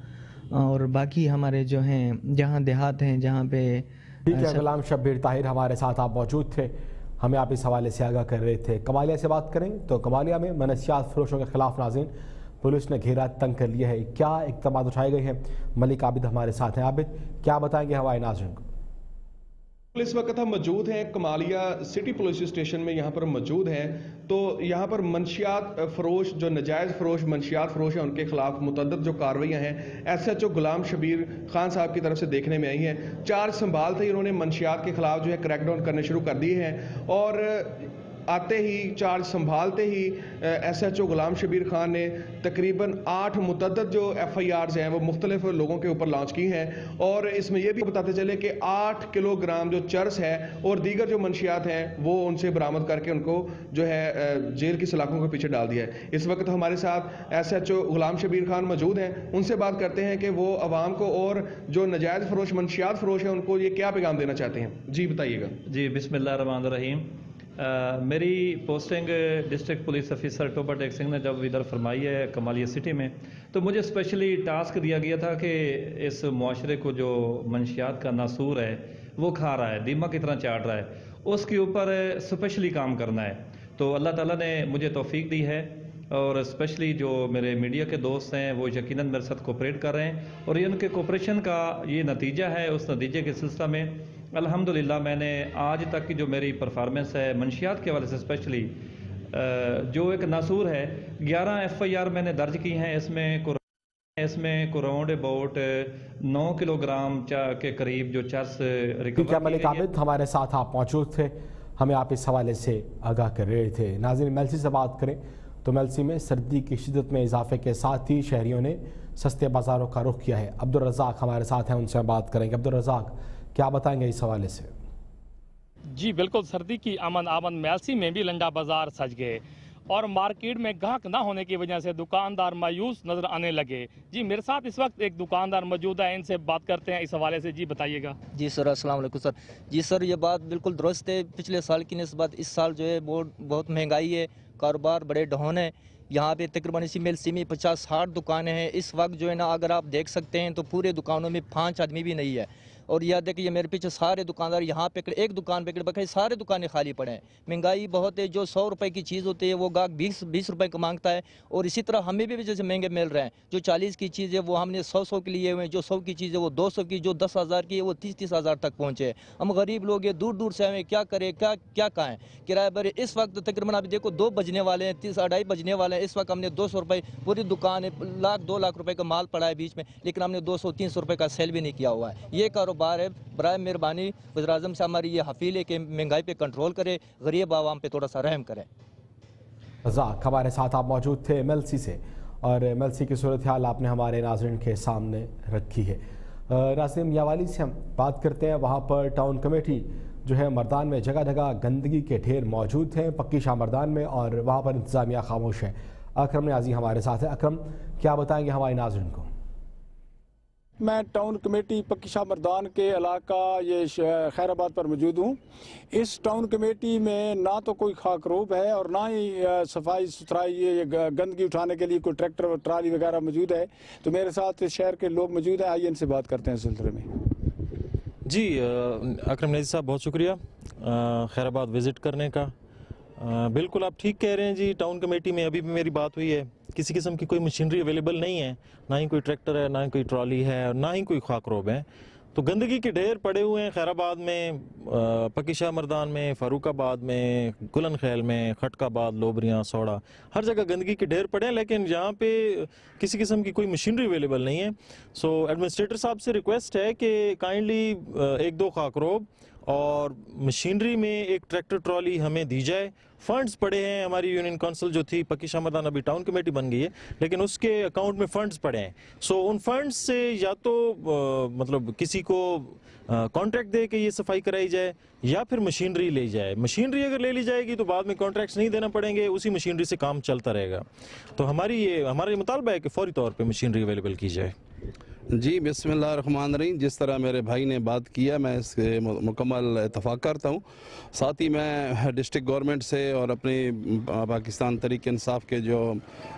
اور باقی ہمارے جو ہیں جہاں دیہات ہیں جہاں پہ ٹھیک ہے غلام شبیر طاہر ہمارے ساتھ آپ موجود تھے۔ ہمیں آپ اس حوالے سے آگاہ کر رہے تھے۔ قوالیہ سے بات کریں تو قوالیہ میں منسیات فروشوں کے خلاف ناظرین پولیس نے گھیرا تنگ کر لیا ہے۔ کیا اقدامات اٹھائے گئے ہیں ملک عابد ہمارے ساتھ ہیں۔ عابد، کیا بتائیں گے ہوائے ناظرین کو؟ اس وقت ہم موجود ہیں، کمالیہ سٹی پولیس اسٹیشن میں یہاں پر موجود ہیں۔ تو یہاں پر منشیات فروش، جو نجائز فروش، منشیات فروش ہیں، ان کے خلاف متعدد جو کاروائیاں ہیں، S H O Ghulam Shabbir Khan صاحب کی طرف سے دیکھنے میں آئی ہیں۔ چار سنبھال تھے، انہوں نے منشیات کے خلاف جو ہے کریک ڈاؤن کرنے شروع کر دیے ہیں۔ اور آتے ہی چارج سنبھالتے ہی S H O Ghulam Shabbir Khan نے تقریباً آٹھ متعدد جو ایف آئی آرز ہیں، وہ مختلف لوگوں کے اوپر لانچ کی ہیں۔ اور اس میں یہ بھی بتاتے چلے کہ آٹھ کلو گرام جو چرس ہے اور دیگر جو منشیات ہیں، وہ ان سے برامت کر کے ان کو جو ہے جیل کی سلاخوں کے پیچھے ڈال دیا ہے۔ اس وقت ہمارے ساتھ S H O Ghulam Shabbir Khan موجود ہیں۔ ان سے بات کرتے ہیں کہ وہ عوام کو اور جو نجائز فروش، منشیات فروش ہیں، ان کو یہ کیا پیغام دینا چاہتے ہیں؟ جی بتائیے گا۔ جی بسم اللہ الرحمن الرحیم۔ میری posting district police officer Toba Tek Singh نے جب ادھر فرمائی ہے کمالیہ سٹی میں، تو مجھے اسپیشلی ٹاسک دیا گیا تھا کہ اس معاشرے کو جو منشیات کا ناسور ہے، وہ کھا رہا ہے دیمہ کی طرح چاٹ رہا ہے، اس کے اوپر اسپیشلی کام کرنا ہے۔ تو اللہ تعالیٰ نے مجھے توفیق دی ہے اور اسپیشلی جو میرے میڈیا کے دوست ہیں، وہ یقیناً میرے ساتھ کوپریٹ کر رہے ہیں۔ اور یہ ان کے کوپریشن کا یہ نتیجہ ہے، اس نتیجے کے سلسلہ میں الحمدللہ میں نے آج تک کی جو میری پرفارمنس ہے منشیات کے حوالے سے اسپیشلی جو ایک ناسور ہے گیارہ ایف آئی آر میں نے درج کی ہیں۔ اس میں اس میں کراؤنڈ اباؤٹ نو کلو گرام کے قریب جو چرس ریکور ملک عابد ہمارے ساتھ آپ موجود تھے۔ ہمیں آپ اس حوالے سے آگاہ کر رہے تھے۔ ناظرین میلسی سے بات کریں تو میلسی میں سردی کی شدت میں اضافے کے ساتھ ہی شہریوں نے سستے بازاروں کا رخ کیا ہے۔ عبدالرزاق ہمارے ساتھ ہیں ان سے ہم بات کریں گے۔ عبدالرزاق کیا بتائیں گے اس حوالے سے؟ جی بالکل سردی کی امن آمن میاسی میں بھی لنڈا بازار سج گئے اور مارکیٹ میں گاہک نہ ہونے کی وجہ سے دکاندار مایوس نظر آنے لگے۔ جی میرے ساتھ اس وقت ایک دکاندار موجود ہے ان سے بات کرتے ہیں۔ اس حوالے سے جی بتائیے گا۔ جی سر السلام علیکم سر۔ جی سر یہ بات بالکل درست ہے۔ پچھلے سال کی نسبت اس سال جو ہے بہت بہت مہنگائی ہے کاروبار بڑے ڈھون ہیں۔ یہاں پہ تقریباً اسی میل سیمی پچاس ساٹھ دکانیں ہیں۔ اس وقت جو ہے نا اگر آپ دیکھ سکتے ہیں تو پورے دکانوں میں پانچ آدمی بھی نہیں ہے۔ اور یہ ہے میرے پیچھے سارے دکاندار یہاں پکڑ ایک دکان پکڑ پکڑے سارے دکانیں خالی پڑے ہیں۔ مہنگائی بہت ہے، جو سو روپے کی چیز ہوتی ہے، وہ گاہک بیس بیس روپے کا مانگتا ہے۔ اور اسی طرح ہمیں بھی جیسے مہنگے مل رہے ہیں۔ جو چالیس کی چیز ہے، وہ ہم نے سو سو کے لیے ہوئے ہیں۔ جو سو کی چیز ہے، وہ دو سو کی، جو دس ہزار کی ہے، وہ تیس تیس ہزار تک پہنچے ہم غریب لوگ ہیں، دور دور سے ہمیں کیا کرے کیا کیا کہیں کرایہ بھرے۔ اس وقت تقریباً ابھی دیکھو، دو بجنے والے ہیں، تیس اڑھائی بجنے والے ہیں۔ اس وقت ہم نے دو سو روپئے پوری دکان ہے، لاکھ دو لاکھ روپئے کا مال پڑا ہے بیچ میں، لیکن ہم نے دو سو، تین سو روپئے کا سیل بھی نہیں کیا ہوا ہے۔ یہ کاروبار بار ہے۔ برائے مہربانی وزیر اعظم سے ہماری یہ حفیل ہے کہ مہنگائی پہ کنٹرول کرے، غریب عوام پہ تھوڑا سا رحم کرے۔ رزاق ہمارے ساتھ آپ موجود تھے ایم ایل سی سے۔ اور ایم ایل سی کی صورتحال آپ نے ہمارے ناظرین کے سامنے رکھی ہے۔ ناظرین میاوالی سے ہم بات کرتے ہیں۔ وہاں پر ٹاؤن کمیٹی جو ہے، مردان میں جگہ جگہ گندگی کے ڈھیر موجود ہیں۔ پکی شاہ مردان میں اور وہاں پر انتظامیہ خاموش ہے اکرم نیازی ہمارے ساتھ ہے اکرم، کیا بتائیں گے ہمارے ناظرین کو؟ میں ٹاؤن کمیٹی پکی شاہ مردان کے علاقہ یہ خیر آباد پر موجود ہوں۔ اس ٹاؤن کمیٹی میں نہ تو کوئی خاک روب ہے اور نہ ہی صفائی ستھرائی، یہ گندگی اٹھانے کے لیے کوئی ٹریکٹر اور ٹرالی وغیرہ موجود ہے۔ تو میرے ساتھ شہر کے لوگ موجود ہیں۔ آئیے ان سے بات کرتے ہیں سلسلے میں۔ جی اکرم نیزی صاحب، بہت شکریہ۔ خیر آباد وزٹ کرنے کا۔ بالکل آپ ٹھیک کہہ رہے ہیں جی ٹاؤن کمیٹی میں ابھی بھی میری بات ہوئی ہے۔ کسی قسم کی کوئی مشینری اویلیبل نہیں ہے، نہ ہی کوئی ٹریکٹر ہے، نہ ہی کوئی ٹرالی ہے اور نہ ہی کوئی خاک روب ہے تو گندگی کے ڈھیر پڑے ہوئے ہیں خیر آباد میں پکیشہ مردان میں فاروق آباد میں گلن خیل میں خٹک آباد لوبریاں، سوڑا۔ ہر جگہ گندگی کے ڈھیر پڑے ہیں، لیکن یہاں پہ کسی قسم کی کوئی مشینری اویلیبل نہیں ہے۔ سو ایڈمنسٹریٹر صاحب سے ریکویسٹ ہے کہ کائنڈلی ایک دو خاک روب اور مشینری میں ایک ٹریکٹر ٹرالی ہمیں دی جائے۔ فنڈز پڑے ہیں، ہماری یونین کونسل جو تھی پکی آمدان ابھی ٹاؤن کمیٹی بن گئی ہے، لیکن اس کے اکاؤنٹ میں فنڈز پڑے ہیں۔ سو ان فنڈز سے یا تو مطلب کسی کو کانٹریکٹ دے کے یہ صفائی کرائی جائے، یا پھر مشینری لے جائے۔ مشینری اگر لے لی جائے گی تو بعد میں کانٹریکٹس نہیں دینا پڑیں گے، اسی مشینری سے کام چلتا رہے گا۔ تو ہماری یہ، ہمارا یہ مطالبہ ہے کہ فوری طور پہ مشینری اویلیبل کی جائے۔ جی بسم اللہ الرحمن الرحیم۔ جس طرح میرے بھائی نے بات کیا، میں اس کے مکمل اتفاق کرتا ہوں۔ ساتھ ہی میں ڈسٹک گورنمنٹ سے اور اپنی پاکستان طریق انصاف کے جو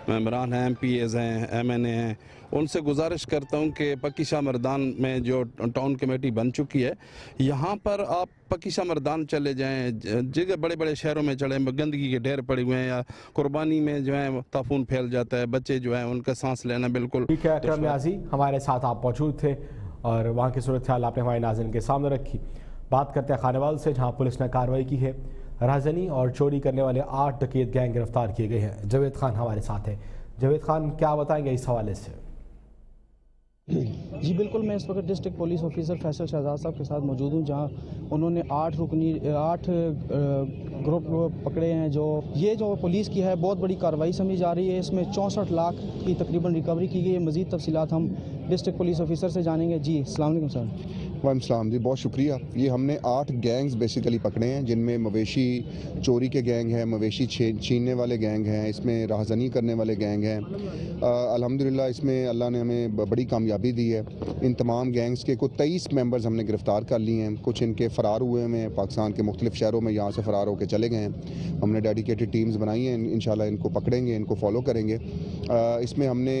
ممبران ہیں، ایم پی ایز ہیں، ایم این اے ہیں ان سے گزارش کرتا ہوں کہ پکی شاہ مردان میں جو ٹاؤن کمیٹی بن چکی ہے، یہاں پر آپ پکی شاہ مردان چلے جائیں۔ جگہ بڑے بڑے شہروں میں چڑھیں، گندگی کے ڈھیر پڑے ہوئے ہیں یا قربانی میں جو ہیں تافون پھیل جاتا ہے، بچے جو ہیں ان کا سانس لینا بالکل ٹھیک ہے، اکرم نیازی، ہمارے ساتھ آپ موجود تھے اور وہاں کی صورتحال آپ نے ہمارے ناظرین کے سامنے رکھی۔ بات کرتے ہیں خانوال سے، جہاں پولیس نے کارروائی کی ہے۔ رہزنی اور چوری کرنے والے آٹھ ڈکیت گینگ گرفتار کیے گئے ہیں۔ جاوید خان ہمارے ساتھ ہیں۔ جاوید خان، کیا بتائیں گے اس حوالے سے؟ جی بالکل، میں اس وقت district police officer Faisal Shahzad صاحب کے ساتھ موجود ہوں، جہاں انہوں نے آٹھ رکنی، آٹھ گروپ پکڑے ہیں جو یہ جو پولیس کی ہے، بہت بڑی کارروائی سمجھی جا رہی ہے۔ اس میں چونسٹھ لاکھ کی تقریباً ریکوری کی گئی ہے۔ مزید تفصیلات ہم ڈسٹرکٹ پولیس آفیسر سے جانیں گے۔ جی السلام علیکم، سر۔ وعلیکم السلام جی بہت شکریہ۔ یہ ہم نے آٹھ گینگز بیسیکلی پکڑے ہیں، جن میں مویشی چوری کے گینگ ہیں، مویشی چھیننے والے گینگ ہیں، اس میں راہزنی کرنے والے گینگ ہیں۔ الحمدللہ اس میں اللہ نے ہمیں بڑی کامیابی دی ہے۔ ان تمام گینگز کے کوئی تیئیس ممبرز ہم نے گرفتار کر لیے ہیں۔ کچھ ان کے فرار ہوئے ہیں، پاکستان کے مختلف شہروں میں یہاں سے فرار ہو کے چلے گئے ہیں۔ ہم نے ڈیڈیکیٹڈ ٹیمز بنائی ہیں انشاءاللہ ان کو پکڑیں گے، ان کو فالو کریں گے۔ اس میں ہم نے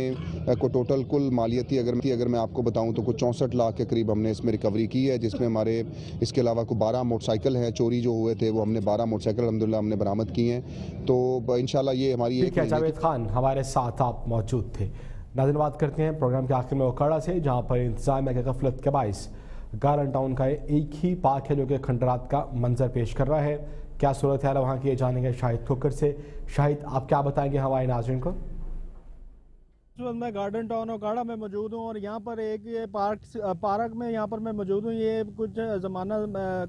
کو ٹوٹل کل مالیتی اگر اگر میں آپ کو بتاؤں تو کچھ چونسٹھ لاکھ کے قریب ہم نے اس میں ریکوری کی ہے جس میں ہمارے اس کے علاوہ کوئی بارہ موٹر سائیکل ہیں چوری جو ہوئے تھے وہ ہم نے بارہ موٹر سائیکل الحمدللہ ہم نے برآمد کی ہیں۔ تو انشاءاللہ یہ ہماری ایک جاوید خان ہمارے ساتھ آپ موجود تھے۔ ناظرین بات کرتے ہیں پروگرام کے آخر میں وکاڑا سے جہاں پر انتظامیہ کے غفلت کے باعث گارن ٹاؤن کا ایک ہی پارک ہے جو کہ کھنڈرات کا منظر پیش کر رہا ہے۔ کیا صورت ہے وہاں کی یہ جانیں گے شاہد ٹھوکر سے۔ شاہد آپ کیا بتائیں گے ہمارے ناظرین کو؟ اس وقت میں گارڈن ٹاؤن اوکاڑا میں موجود ہوں اور یہاں پر ایک یہ پارک پارک میں یہاں پر میں موجود ہوں۔ یہ کچھ زمانہ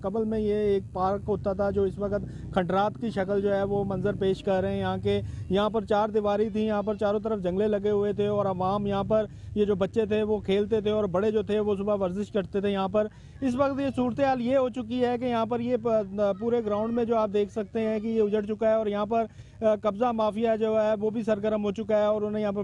قبل میں یہ ایک پارک ہوتا تھا جو اس وقت کھنڈرات کی شکل جو ہے وہ منظر پیش کر رہے ہیں۔ یہاں کے یہاں پر چار دیواری تھی یہاں پر چاروں طرف جنگلے لگے ہوئے تھے اور عوام یہاں پر یہ جو بچے تھے وہ کھیلتے تھے اور بڑے جو تھے وہ صبح ورزش کرتے تھے یہاں پر۔ اس وقت یہ صورتحال یہ ہو چکی ہے کہ یہاں پر یہ پورے گراؤنڈ میں جو آپ دیکھ سکتے ہیں کہ یہ اجڑ چکا ہے اور یہاں پر قبضہ مافیا جو ہے وہ بھی سرگرم ہو چکا ہے اور انہیں یہاں پر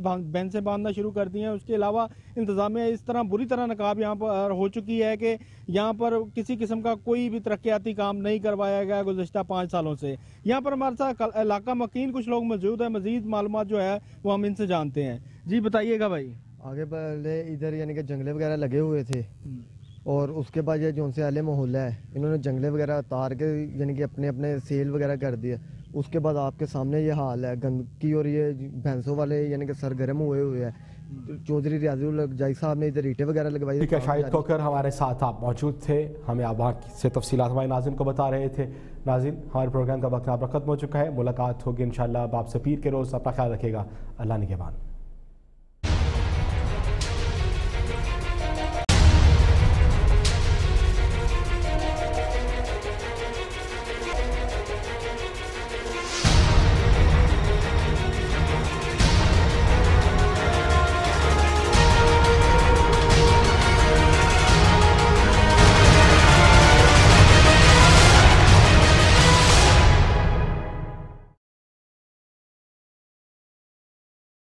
بینسیں باندھنا شروع کر دی ہیں۔ اس کے علاوہ انتظامیہ اس طرح بری طرح نقاب یہاں پر ہو چکی ہے کہ یہاں پر کسی قسم کا کوئی بھی ترقیاتی کام نہیں کروایا گیا گزشتہ پانچ سالوں سے۔ یہاں پر ہمارے ساتھ علاقہ مکین کچھ لوگ موجود ہیں۔ مزید معلومات جو ہے وہ ہم ان سے جانتے ہیں۔ جی بتائیے گا بھائی۔ آگے پہلے ادھر یعنی کہ جنگلے وغیرہ لگے ہوئے تھے۔ اور اس کے بعد یہ جو ان سے اہل محلہ ہے۔ انہوں نے جنگلے وغیرہ اتار کے یعنی کہ اپنے اپنے سیل وغیرہ کر دیا اس کے بعد آپ کے سامنے یہ حال ہے گندگی اور یہ بھینسوں والے یعنی کہ سرگرم ہوئے ہوئے ہیں۔ چودھری ریاضی الجائی صاحب نے ادھر ایٹیں وغیرہ لگوائی ٹھیک ہے شاہد کوکر ہمارے ساتھ آپ موجود تھے۔ ہمیں آپ وہاں سے تفصیلات ہمارے ناظرین کو بتا رہے تھے۔ ناظرین ہمارے پروگرام کا وقت آپ ختم ہو چکا ہے۔ ملاقات ہوگی انشاءاللہ۔ اب آپ سے پیر کے روز اپنا خیال رکھے گا۔ اللہ نگہبان۔